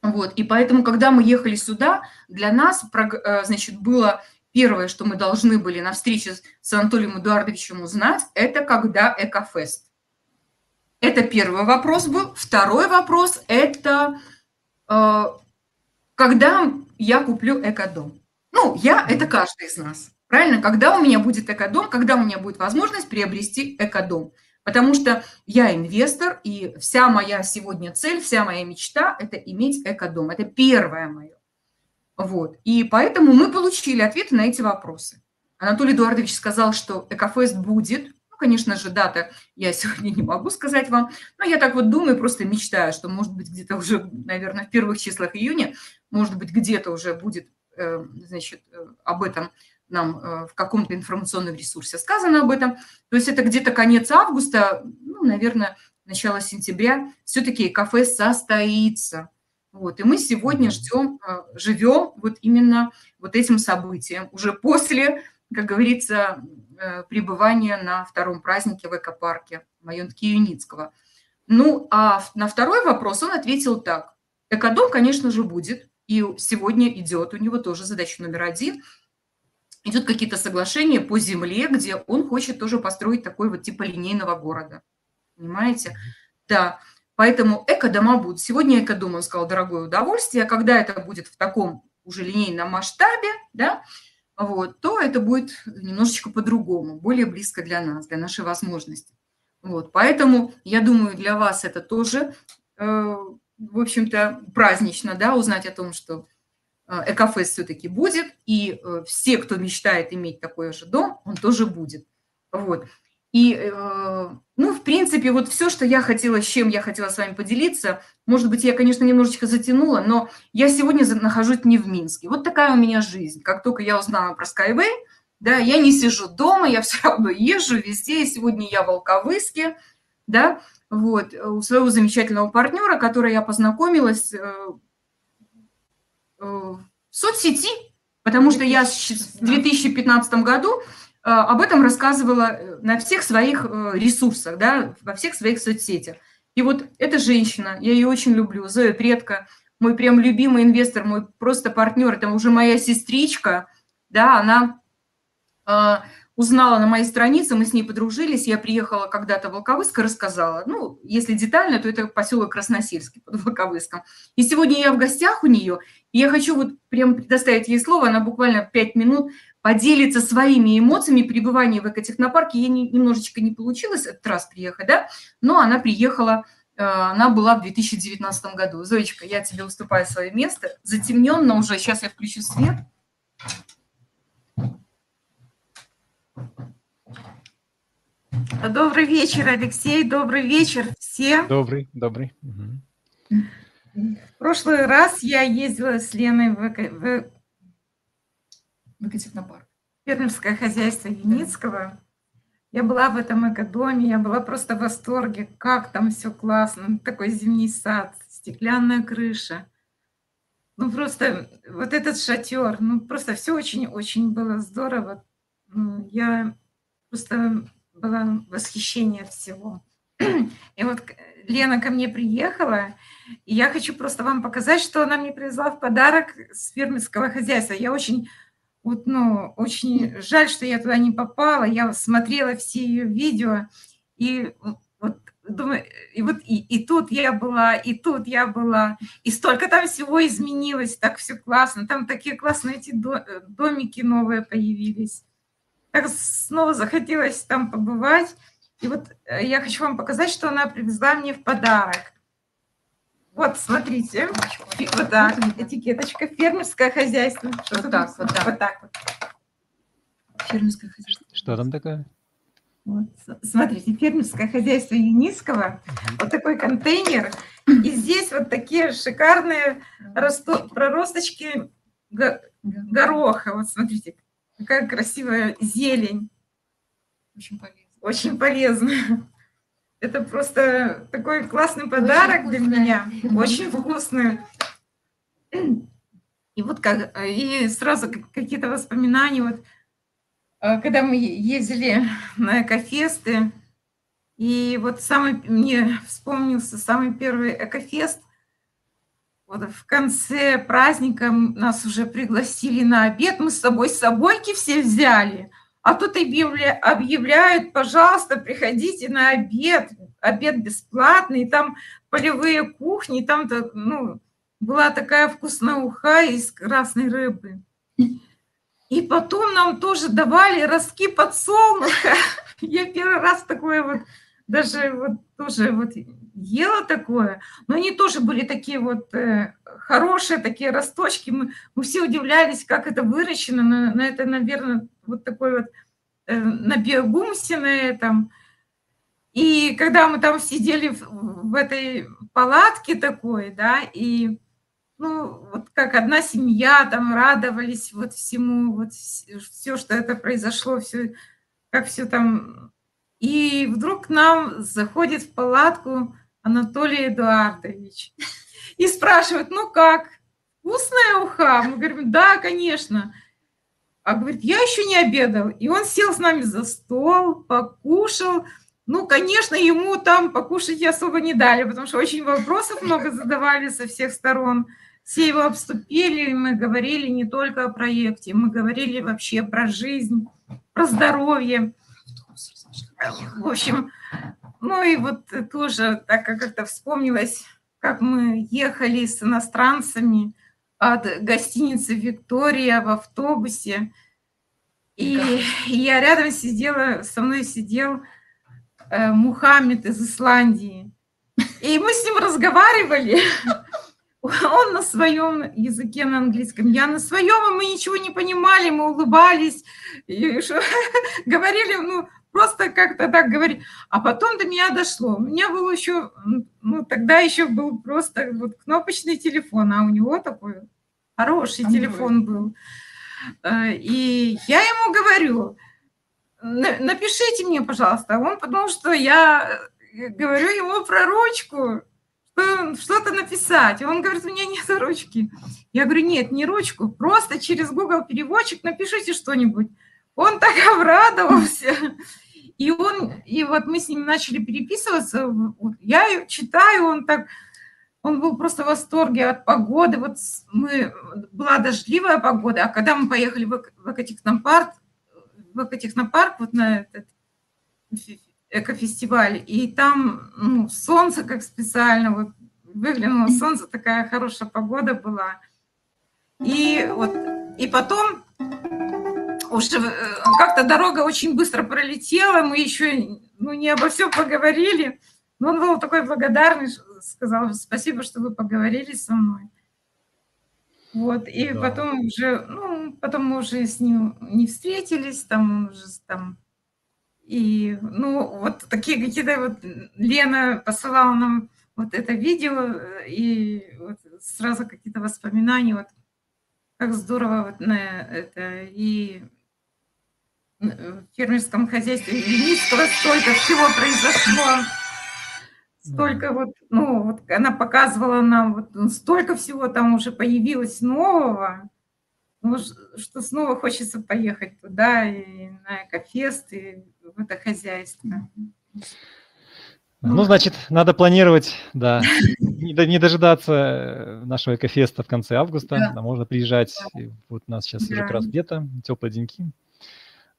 Вот, и поэтому, когда мы ехали сюда, для нас, э, значит, было первое, что мы должны были на встрече с Анатолием Эдуардовичем узнать, это когда Экофест. Это первый вопрос был. Второй вопрос – это э, когда я куплю экодом. Ну, я – это каждый из нас. Правильно? Когда у меня будет экодом, когда у меня будет возможность приобрести экодом. Потому что я инвестор, и вся моя сегодня цель, вся моя мечта – это иметь экодом. Это первое мое. Вот. И поэтому мы получили ответы на эти вопросы. Анатолий Эдуардович сказал, что Экофест будет. Конечно же, дата я сегодня не могу сказать вам, но я так вот думаю, просто мечтаю, что, может быть, где-то уже, наверное, в первых числах июня, может быть, где-то уже будет, э, значит, э, об этом нам э, в каком-то информационном ресурсе сказано об этом. То есть это где-то конец августа, ну, наверное, начало сентября, все-таки кафе состоится. Вот, и мы сегодня ждем, живем вот именно вот этим событием, уже после, как говорится, пребывания на втором празднике в экопарке Майонтки Юницкого. Ну, а на второй вопрос он ответил так. Экодом, конечно же, будет, и сегодня идет, у него тоже задача номер один – идет какие-то соглашения по земле, где он хочет тоже построить такой вот типа линейного города. Понимаете? Да. Поэтому эко-дома будут. Сегодня эко-дом, он сказал, дорогое удовольствие. А когда это будет в таком уже линейном масштабе, да, вот, то это будет немножечко по-другому, более близко для нас, для нашей возможности. Вот, поэтому я думаю, для вас это тоже, э, в общем-то, празднично, да, узнать о том, что Э, Экофест все-таки будет, и э, все, кто мечтает иметь такой же дом, он тоже будет. Вот. И, э, ну, в принципе, вот все, что я хотела, с чем я хотела с вами поделиться, может быть, я, конечно, немножечко затянула, но я сегодня нахожусь не в Минске. Вот такая у меня жизнь. Как только я узнала про Skyway, да, я не сижу дома, я все равно езжу везде. Сегодня я в Волковыске, да, вот, у своего замечательного партнера, который я познакомилась Э, в соцсети, потому что я в 2015 году э, об этом рассказывала э, на всех своих ресурсах, да, во всех своих соцсетях. И вот эта женщина, я ее очень люблю, Зоя Предка, мой прям любимый инвестор, мой просто партнер, это уже моя сестричка, да, она узнала на моей странице, мы с ней подружились, я приехала когда-то в Волковыск и рассказала. Ну, если детально, то это поселок Красносельский под Волковыском. И сегодня я в гостях у нее, и я хочу вот прям предоставить ей слово, она буквально пять минут поделится своими эмоциями пребывания в экотехнопарке. Ей немножечко не получилось этот раз приехать, да, но она приехала, э, она была в 2019 году. Зоечка, я тебе уступаю свое место. Затемненно уже, сейчас я включу свет. Добрый вечер, Алексей. Добрый вечер все. Добрый, добрый. Угу. В прошлый раз я ездила с Леной в, в... в Екатеринопарк. Фермерское хозяйство Юницкого. Я была в этом экодоме, я была просто в восторге, как там все классно. Такой зимний сад, стеклянная крыша. ну просто вот этот шатер, ну просто все очень-очень было здорово. Ну, я просто была в восхищении от всего. И вот Лена ко мне приехала, и я хочу просто вам показать, что она мне привезла в подарок с фермерского хозяйства. Я очень, вот, ну, очень жаль, что я туда не попала. Я смотрела все ее видео, и вот думаю, и вот и, и тут я была, и тут я была, и столько там всего изменилось, так все классно, там такие классные эти домики новые появились. Так снова захотелось там побывать. И вот э, я хочу вам показать, что она привезла мне в подарок. Вот, смотрите, вот так, этикеточка, фермерское хозяйство. Вот так, вот так. Вот так вот. Фермерское хозяйство. Что там такое? Вот, смотрите, фермерское хозяйство Юницкого, вот такой контейнер, и здесь вот такие шикарные росто, проросточки гороха, вот смотрите, какая красивая зелень. Очень полезно. Очень полезно. Это просто такой классный подарок для меня, очень вкусный. И вот как, и сразу какие-то воспоминания, вот Э, когда мы ездили на экофесты, и вот самый, мне вспомнился самый первый экофест, вот в конце праздника нас уже пригласили на обед, мы с собой собойки все взяли, а тут объявля, объявляют, пожалуйста, приходите на обед, обед бесплатный, там полевые кухни, там ну, была такая вкусная уха из красной рыбы. И потом нам тоже давали ростки подсолнуха. Я первый раз такое вот даже вот тоже вот ела такое, но они тоже были такие вот э, хорошие, такие росточки. Мы, мы все удивлялись, как это выращено. На, на это, наверное, вот такой вот э, на биогумсе на этом. И когда мы там сидели в, в этой палатке такой, да, и ну, вот как одна семья, там радовались вот всему, вот все, что это произошло, все, как все там. И вдруг к нам заходит в палатку Анатолий Эдуардович и спрашивает, ну как, вкусная уха? Мы говорим, да, конечно. А говорит, я еще не обедал. И он сел с нами за стол, покушал. Ну, конечно, ему там покушать особо не дали, потому что очень вопросов много задавали со всех сторон все его обступили, и мы говорили не только о проекте, мы говорили вообще про жизнь, про здоровье. В общем, ну и вот тоже, так как это вспомнилось, как мы ехали с иностранцами от гостиницы «Виктория» в автобусе, и я рядом сидела, со мной сидел э, Мухаммед из Исландии. И мы с ним разговаривали, он на своем языке, на английском, я на своем, и мы ничего не понимали, мы улыбались, и говорили, ну, просто как-то так говорить. А потом до меня дошло. У меня был еще, ну, тогда еще был просто вот кнопочный телефон, а у него такой хороший Android. телефон был. Э, и я ему говорю, напишите мне, пожалуйста. Он подумал, что я э, говорю ему про ручку что-то написать. И он говорит, у меня нет ручки. Я говорю, нет, не ручку, просто через Google переводчик напишите что-нибудь. Он так обрадовался. И он, и вот мы с ним начали переписываться. Я читаю, он так, он был просто в восторге от погоды. Вот мы, была дождливая погода, а когда мы поехали в Экотехнопарк, в Экотехнопарк, вот на этот экофестиваль, и там ну, солнце как специально, вот выглянуло солнце, такая хорошая погода была. И вот, и потом уже э, как-то дорога очень быстро пролетела, мы еще ну, не обо всем поговорили, но он был такой благодарный, сказал, спасибо, что вы поговорили со мной. Вот, и да. потом уже, ну, потом мы уже с ним не встретились, там он уже там и, ну, вот такие какие-то вот Лена посылала нам вот это видео, и вот сразу какие-то воспоминания, вот как здорово вот на это, и в фермерском хозяйстве Леницкого столько всего произошло. столько вот, ну, вот она показывала нам, вот ну, столько всего там уже появилось нового, ну, что снова хочется поехать туда, и на Экофест, и в это хозяйство. Ну, значит, надо планировать, да, не, не дожидаться э, нашего экофеста в конце августа, да. Да, можно приезжать, вот у нас сейчас да. уже как раз лето, теплые деньки,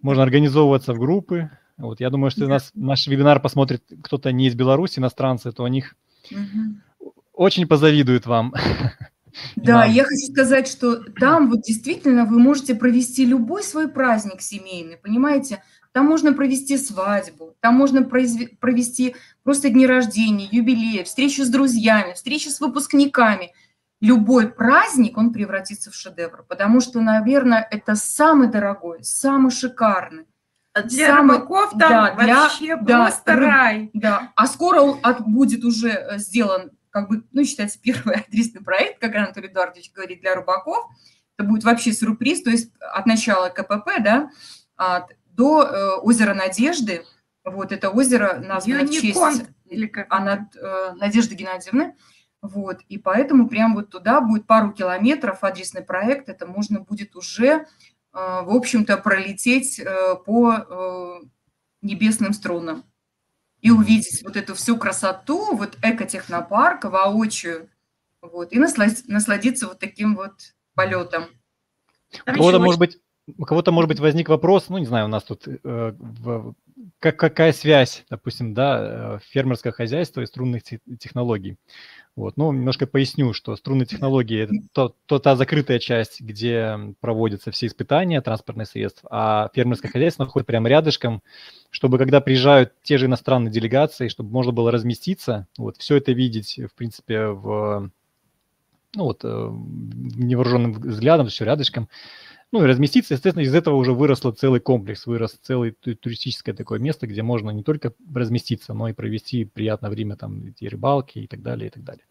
можно организовываться в группы, вот, я думаю, что да. нас, наш вебинар посмотрит кто-то не из Беларуси, иностранцы, то у них угу. очень позавидуют вам. Да, я хочу сказать, что там вот действительно вы можете провести любой свой праздник семейный, понимаете? Там можно провести свадьбу, там можно провести просто дни рождения, юбилеи, встречу с друзьями, встречу с выпускниками. Любой праздник, он превратится в шедевр, потому что, наверное, это самый дорогой, самый шикарный. Для самый, рыбаков там да, вообще для, просто да, рай. Да, а скоро он будет уже э, сделан, как бы, ну, считается, первый адресный проект, как Анатолий Эдуардович говорит, для рыбаков. Это будет вообще сюрприз, то есть от начала КПП, да, от, до э, озера Надежды. Вот это озеро названо в честь или как? Она, э, Надежды Геннадьевны. Вот, и поэтому прям вот туда будет пару километров адресный проект, это можно будет уже, э, в общем-то, пролететь э, по э, небесным струнам и увидеть вот эту всю красоту, вот экотехнопарка воочию, вот, и насладиться вот таким вот полетом. У кого-то, может быть, у кого-то, может быть, возник вопрос, ну, не знаю, у нас тут э, в, как, какая связь, допустим, да, э, фермерского хозяйства и струнных технологий. Вот, ну, немножко поясню, что струнные технологии – это то, то, та закрытая часть, где проводятся все испытания транспортных средств, а фермерское хозяйство находится прямо рядышком, чтобы когда приезжают те же иностранные делегации, чтобы можно было разместиться, вот, все это видеть, в принципе, в, ну, вот, э, невооруженным взглядом, все рядышком – ну и разместиться, естественно, из этого уже выросло целый комплекс, вырос целое туристическое такое место, где можно не только разместиться, но и провести приятное время там и рыбалки и так далее, и так далее.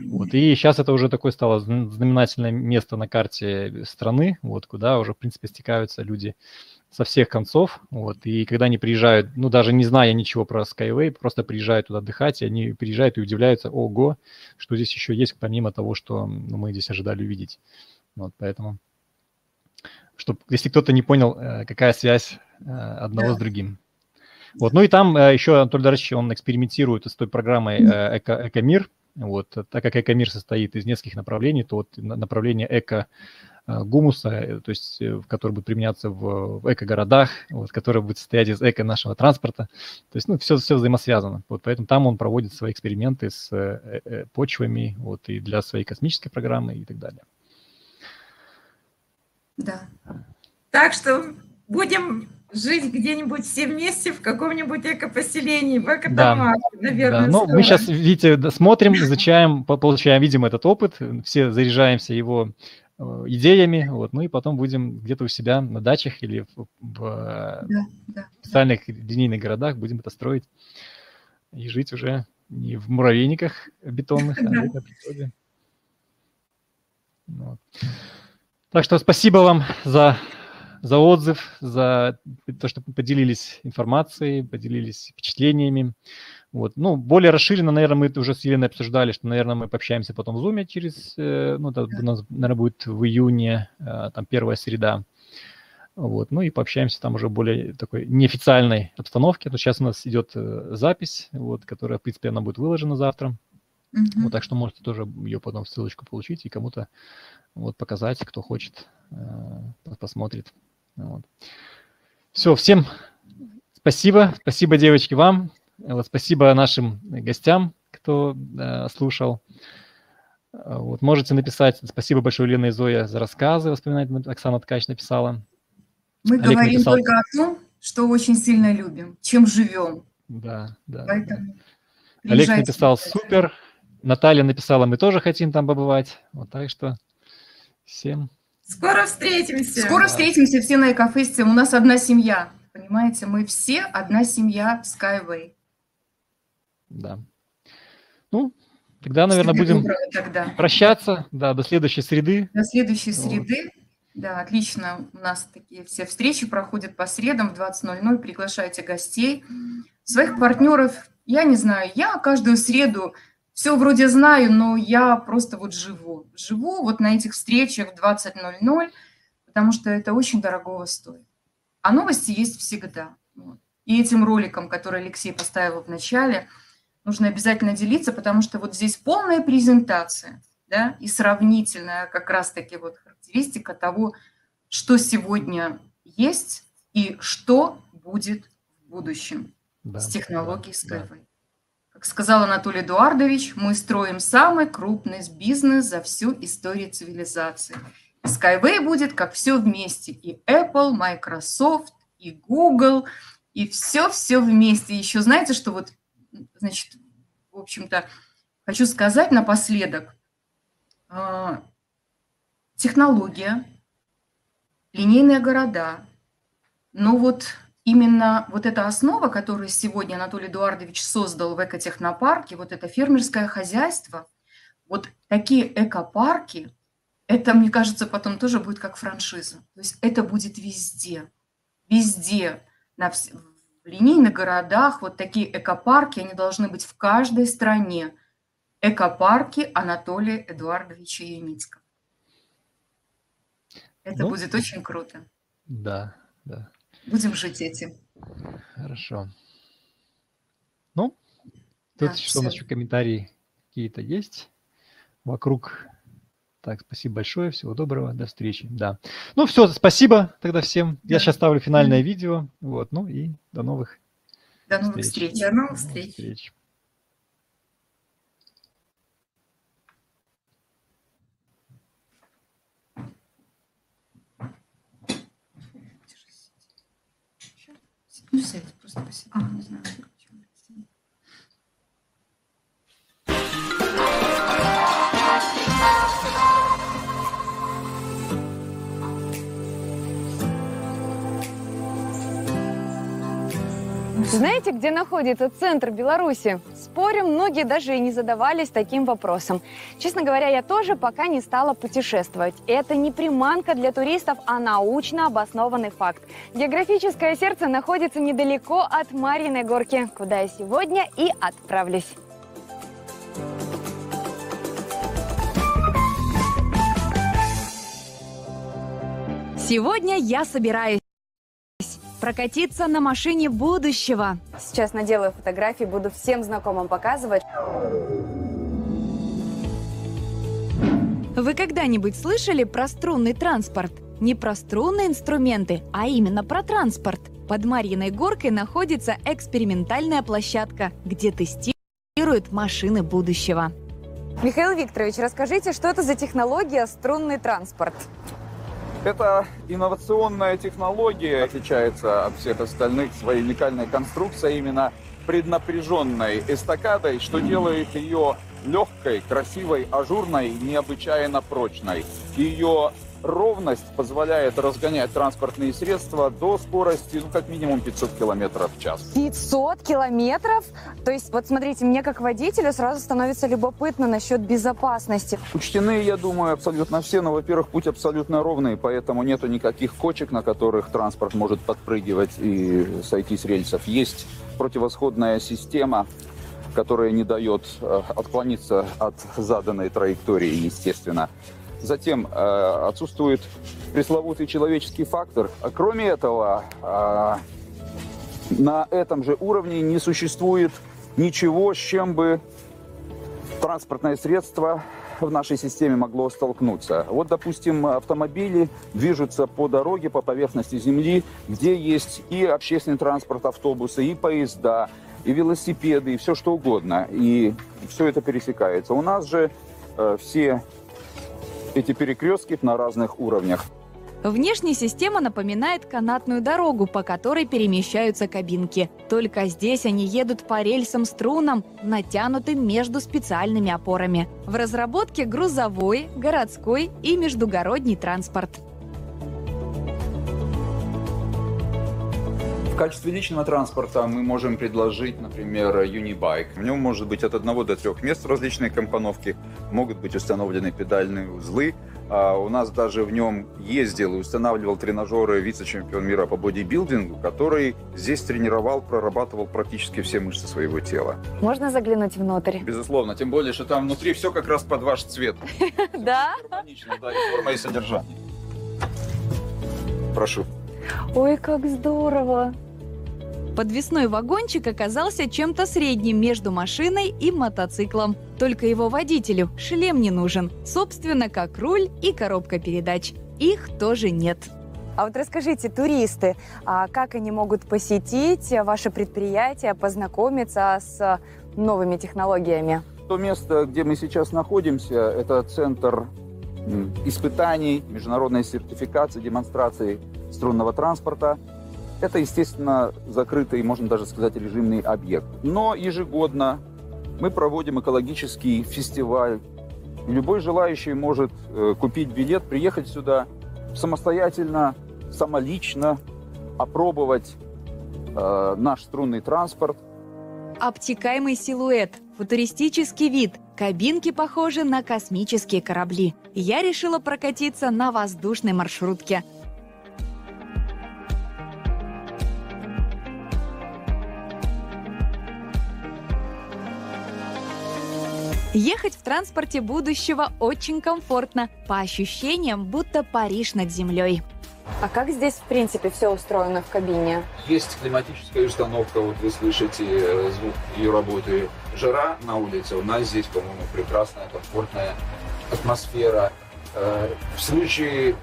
Вот, и сейчас это уже такое стало знаменательное место на карте страны, вот, куда уже, в принципе, стекаются люди со всех концов, вот, и когда они приезжают, ну, даже не зная ничего про Skyway, просто приезжают туда отдыхать, и они приезжают и удивляются, ого, что здесь еще есть, помимо того, что ну, мы здесь ожидали увидеть. Вот, поэтому чтобы, если кто-то не понял, э, какая связь э, одного да. с другим. Вот. Ну и там э, еще Анатолий Дарович, он экспериментирует с той программой Эко, Экомир. Вот. Так как Экомир состоит из нескольких направлений, то вот направление эко гумуса, то есть, который будет применяться в, в эко-городах, вот, который будет состоять из эко нашего транспорта. То есть, ну, все, все взаимосвязано. Вот, поэтому там он проводит свои эксперименты с э, э, почвами, вот, и для своей космической программы и так далее. Да. Так что будем жить где-нибудь все вместе в каком-нибудь экопоселении, в экодомах, да, наверное. Да. Ну, мы сейчас, видите, смотрим, изучаем, получаем, видим этот опыт, все заряжаемся его э, идеями, вот, ну и потом будем где-то у себя на дачах или в, в да, да, специальных да. линейных городах будем это строить и жить уже не в муравейниках бетонных, а на природе. Вот. Так что спасибо вам за, за отзыв, за то, что поделились информацией, поделились впечатлениями. Вот. Ну, более расширенно, наверное, мы уже с Еленой обсуждали, что, наверное, мы пообщаемся потом в Zoom через, э, ну, это у нас, наверное, будет в июне, э, там, первая среда. Вот. Ну и пообщаемся там уже более такой неофициальной обстановке. Но сейчас у нас идет э, запись, вот, которая, в принципе, она будет выложена завтра. Mm-hmm. Вот, так что можете тоже ее потом ссылочку получить и кому-то вот показать, кто хочет, э, посмотрит. Вот. Все, всем спасибо, спасибо, девочки, вам, вот, спасибо нашим гостям, кто э, слушал. Вот, можете написать, спасибо большое, Лена и Зоя, за рассказы, воспоминания Оксана Ткач написала. Мы Олег говорим написал... только о том, что очень сильно любим, чем живем. Да, да. Поэтому да. Олег написал супер, Наталья написала, мы тоже хотим там побывать. Вот так что Всем. Скоро встретимся. Скоро встретимся все на Экофесте. У нас одна семья. Понимаете, мы все одна семья Skyway. Да. Ну, тогда, наверное, будем тогда. прощаться. Да, до следующей среды. До следующей среды. Вот. Да, отлично. У нас такие все встречи проходят по средам в 20.00. Приглашайте гостей, своих партнеров, я не знаю, я каждую среду все вроде знаю, но я просто вот живу. Живу вот на этих встречах в 20.00, потому что это очень дорогого стоит. А новости есть всегда. Вот. И этим роликом, который Алексей поставил в начале, нужно обязательно делиться, потому что вот здесь полная презентация, да, и сравнительная как раз-таки вот характеристика того, что сегодня есть и что будет в будущем да, с технологией да, Skyway. Да. Сказал Анатолий Эдуардович, мы строим самый крупный бизнес за всю историю цивилизации. И Skyway будет как все вместе. И Apple, Microsoft, и Google, и все-все вместе. Еще знаете, что вот, значит, в общем-то, хочу сказать напоследок. А, технология, линейные города, но вот именно вот эта основа, которую сегодня Анатолий Эдуардович создал в экотехнопарке, вот это фермерское хозяйство, вот такие экопарки, это, мне кажется, потом тоже будет как франшиза. То есть это будет везде, везде, на, в линейных городах, вот такие экопарки, они должны быть в каждой стране. Экопарки Анатолия Эдуардовича Юницкого. Это ну, будет очень круто. Да, да. Будем жить этим. Хорошо. Ну, тут да, что все. у нас еще комментарии какие-то есть вокруг так, спасибо большое, всего доброго, до встречи. Да. Ну все, спасибо тогда всем. Я сейчас ставлю финальное видео. Вот, ну и до новых До новых встреч. До новых встреч. встреч. Ну, сядь, просто посидим, а, не знаю. Знаете, где находится центр Беларуси? Спорим, многие даже и не задавались таким вопросом. Честно говоря, я тоже пока не стала путешествовать. Это не приманка для туристов, а научно обоснованный факт. Географическое сердце находится недалеко от Марьиной горки, куда я сегодня и отправлюсь. Сегодня я собираюсь прокатиться на машине будущего. Сейчас наделаю фотографии, буду всем знакомым показывать. Вы когда-нибудь слышали про струнный транспорт? Не про струнные инструменты, а именно про транспорт. Под Марьиной горкой находится экспериментальная площадка, где тестируют машины будущего. Михаил Викторович, расскажите, что это за технология струнный транспорт? Это инновационная технология, отличается от всех остальных своей уникальной конструкцией именно преднапряженной эстакадой, что делает ее легкой, красивой, ажурной, необычайно прочной. Ее ровность позволяет разгонять транспортные средства до скорости, ну, как минимум 500 километров в час. 500 километров? То есть, вот смотрите, мне как водителю сразу становится любопытно насчет безопасности. Учтены, я думаю, абсолютно все, но, во-первых, путь абсолютно ровный, поэтому нету никаких кочек, на которых транспорт может подпрыгивать и сойти с рельсов. Есть противосходная система, которая не дает э, отклониться от заданной траектории, естественно. Затем э, отсутствует пресловутый человеческий фактор. А кроме этого, э, на этом же уровне не существует ничего, с чем бы транспортное средство в нашей системе могло столкнуться. Вот, допустим, автомобили движутся по дороге, по поверхности земли, где есть и общественный транспорт, автобусы, и поезда, и велосипеды, и все что угодно. И все это пересекается. У нас же э, все эти перекрестки на разных уровнях. Внешняя система напоминает канатную дорогу, по которой перемещаются кабинки. Только здесь они едут по рельсам-струнам, натянутым между специальными опорами. В разработке грузовой, городской и междугородний транспорт. Качестве личного транспорта мы можем предложить, например, Unibike. В нем может быть от одного до трех мест различные компоновки, могут быть установлены педальные узлы, А у нас даже в нем ездил и устанавливал тренажеры вице-чемпион мира по бодибилдингу, который здесь тренировал, прорабатывал практически все мышцы своего тела. Можно заглянуть внутрь? Безусловно, тем более, что там внутри все как раз под ваш цвет. Да? Гармонично, да, и форма, и содержание. Прошу. Ой, как здорово! Подвесной вагончик оказался чем-то средним между машиной и мотоциклом. Только его водителю шлем не нужен, собственно, как руль и коробка передач. Их тоже нет. А вот расскажите, туристы, а как они могут посетить ваше предприятие, познакомиться с новыми технологиями? То место, где мы сейчас находимся, это центр испытаний, международной сертификации, демонстрации струнного транспорта. Это, естественно, закрытый, можно даже сказать, режимный объект. Но ежегодно мы проводим экологический фестиваль. Любой желающий может э, купить билет, приехать сюда самостоятельно, самолично, опробовать э, наш струнный транспорт. Обтекаемый силуэт, футуристический вид, кабинки похожи на космические корабли. Я решила прокатиться на воздушной маршрутке. Ехать в транспорте будущего очень комфортно, по ощущениям, будто Париж над землей. А как здесь, в принципе, все устроено в кабине? Есть климатическая установка, вот вы слышите э, звук ее работы. Жара на улице, у нас здесь, по-моему, прекрасная, комфортная атмосфера. Э, В случае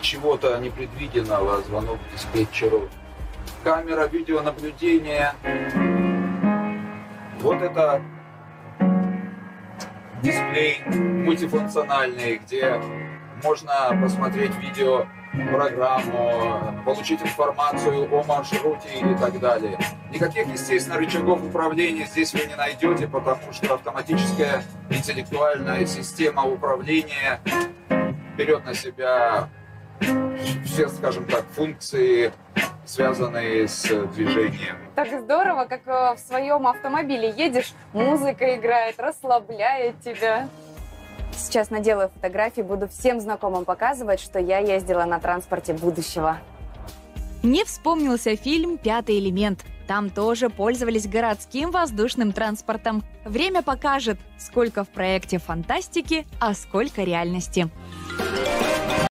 чего-то непредвиденного, звонок диспетчеру, камера видеонаблюдения. Вот это дисплей мультифункциональный, где можно посмотреть видео программу, получить информацию о маршруте и так далее. Никаких, естественно, рычагов управления здесь вы не найдете, потому что автоматическая интеллектуальная система управления берет на себя все, скажем так, функции, связанные с движением. Так здорово, как э, в своем автомобиле едешь, музыка играет, расслабляет тебя. Сейчас наделаю фотографии, буду всем знакомым показывать, что я ездила на транспорте будущего. Мне вспомнился фильм «Пятый элемент». Там тоже пользовались городским воздушным транспортом. Время покажет, сколько в проекте фантастики, а сколько реальности.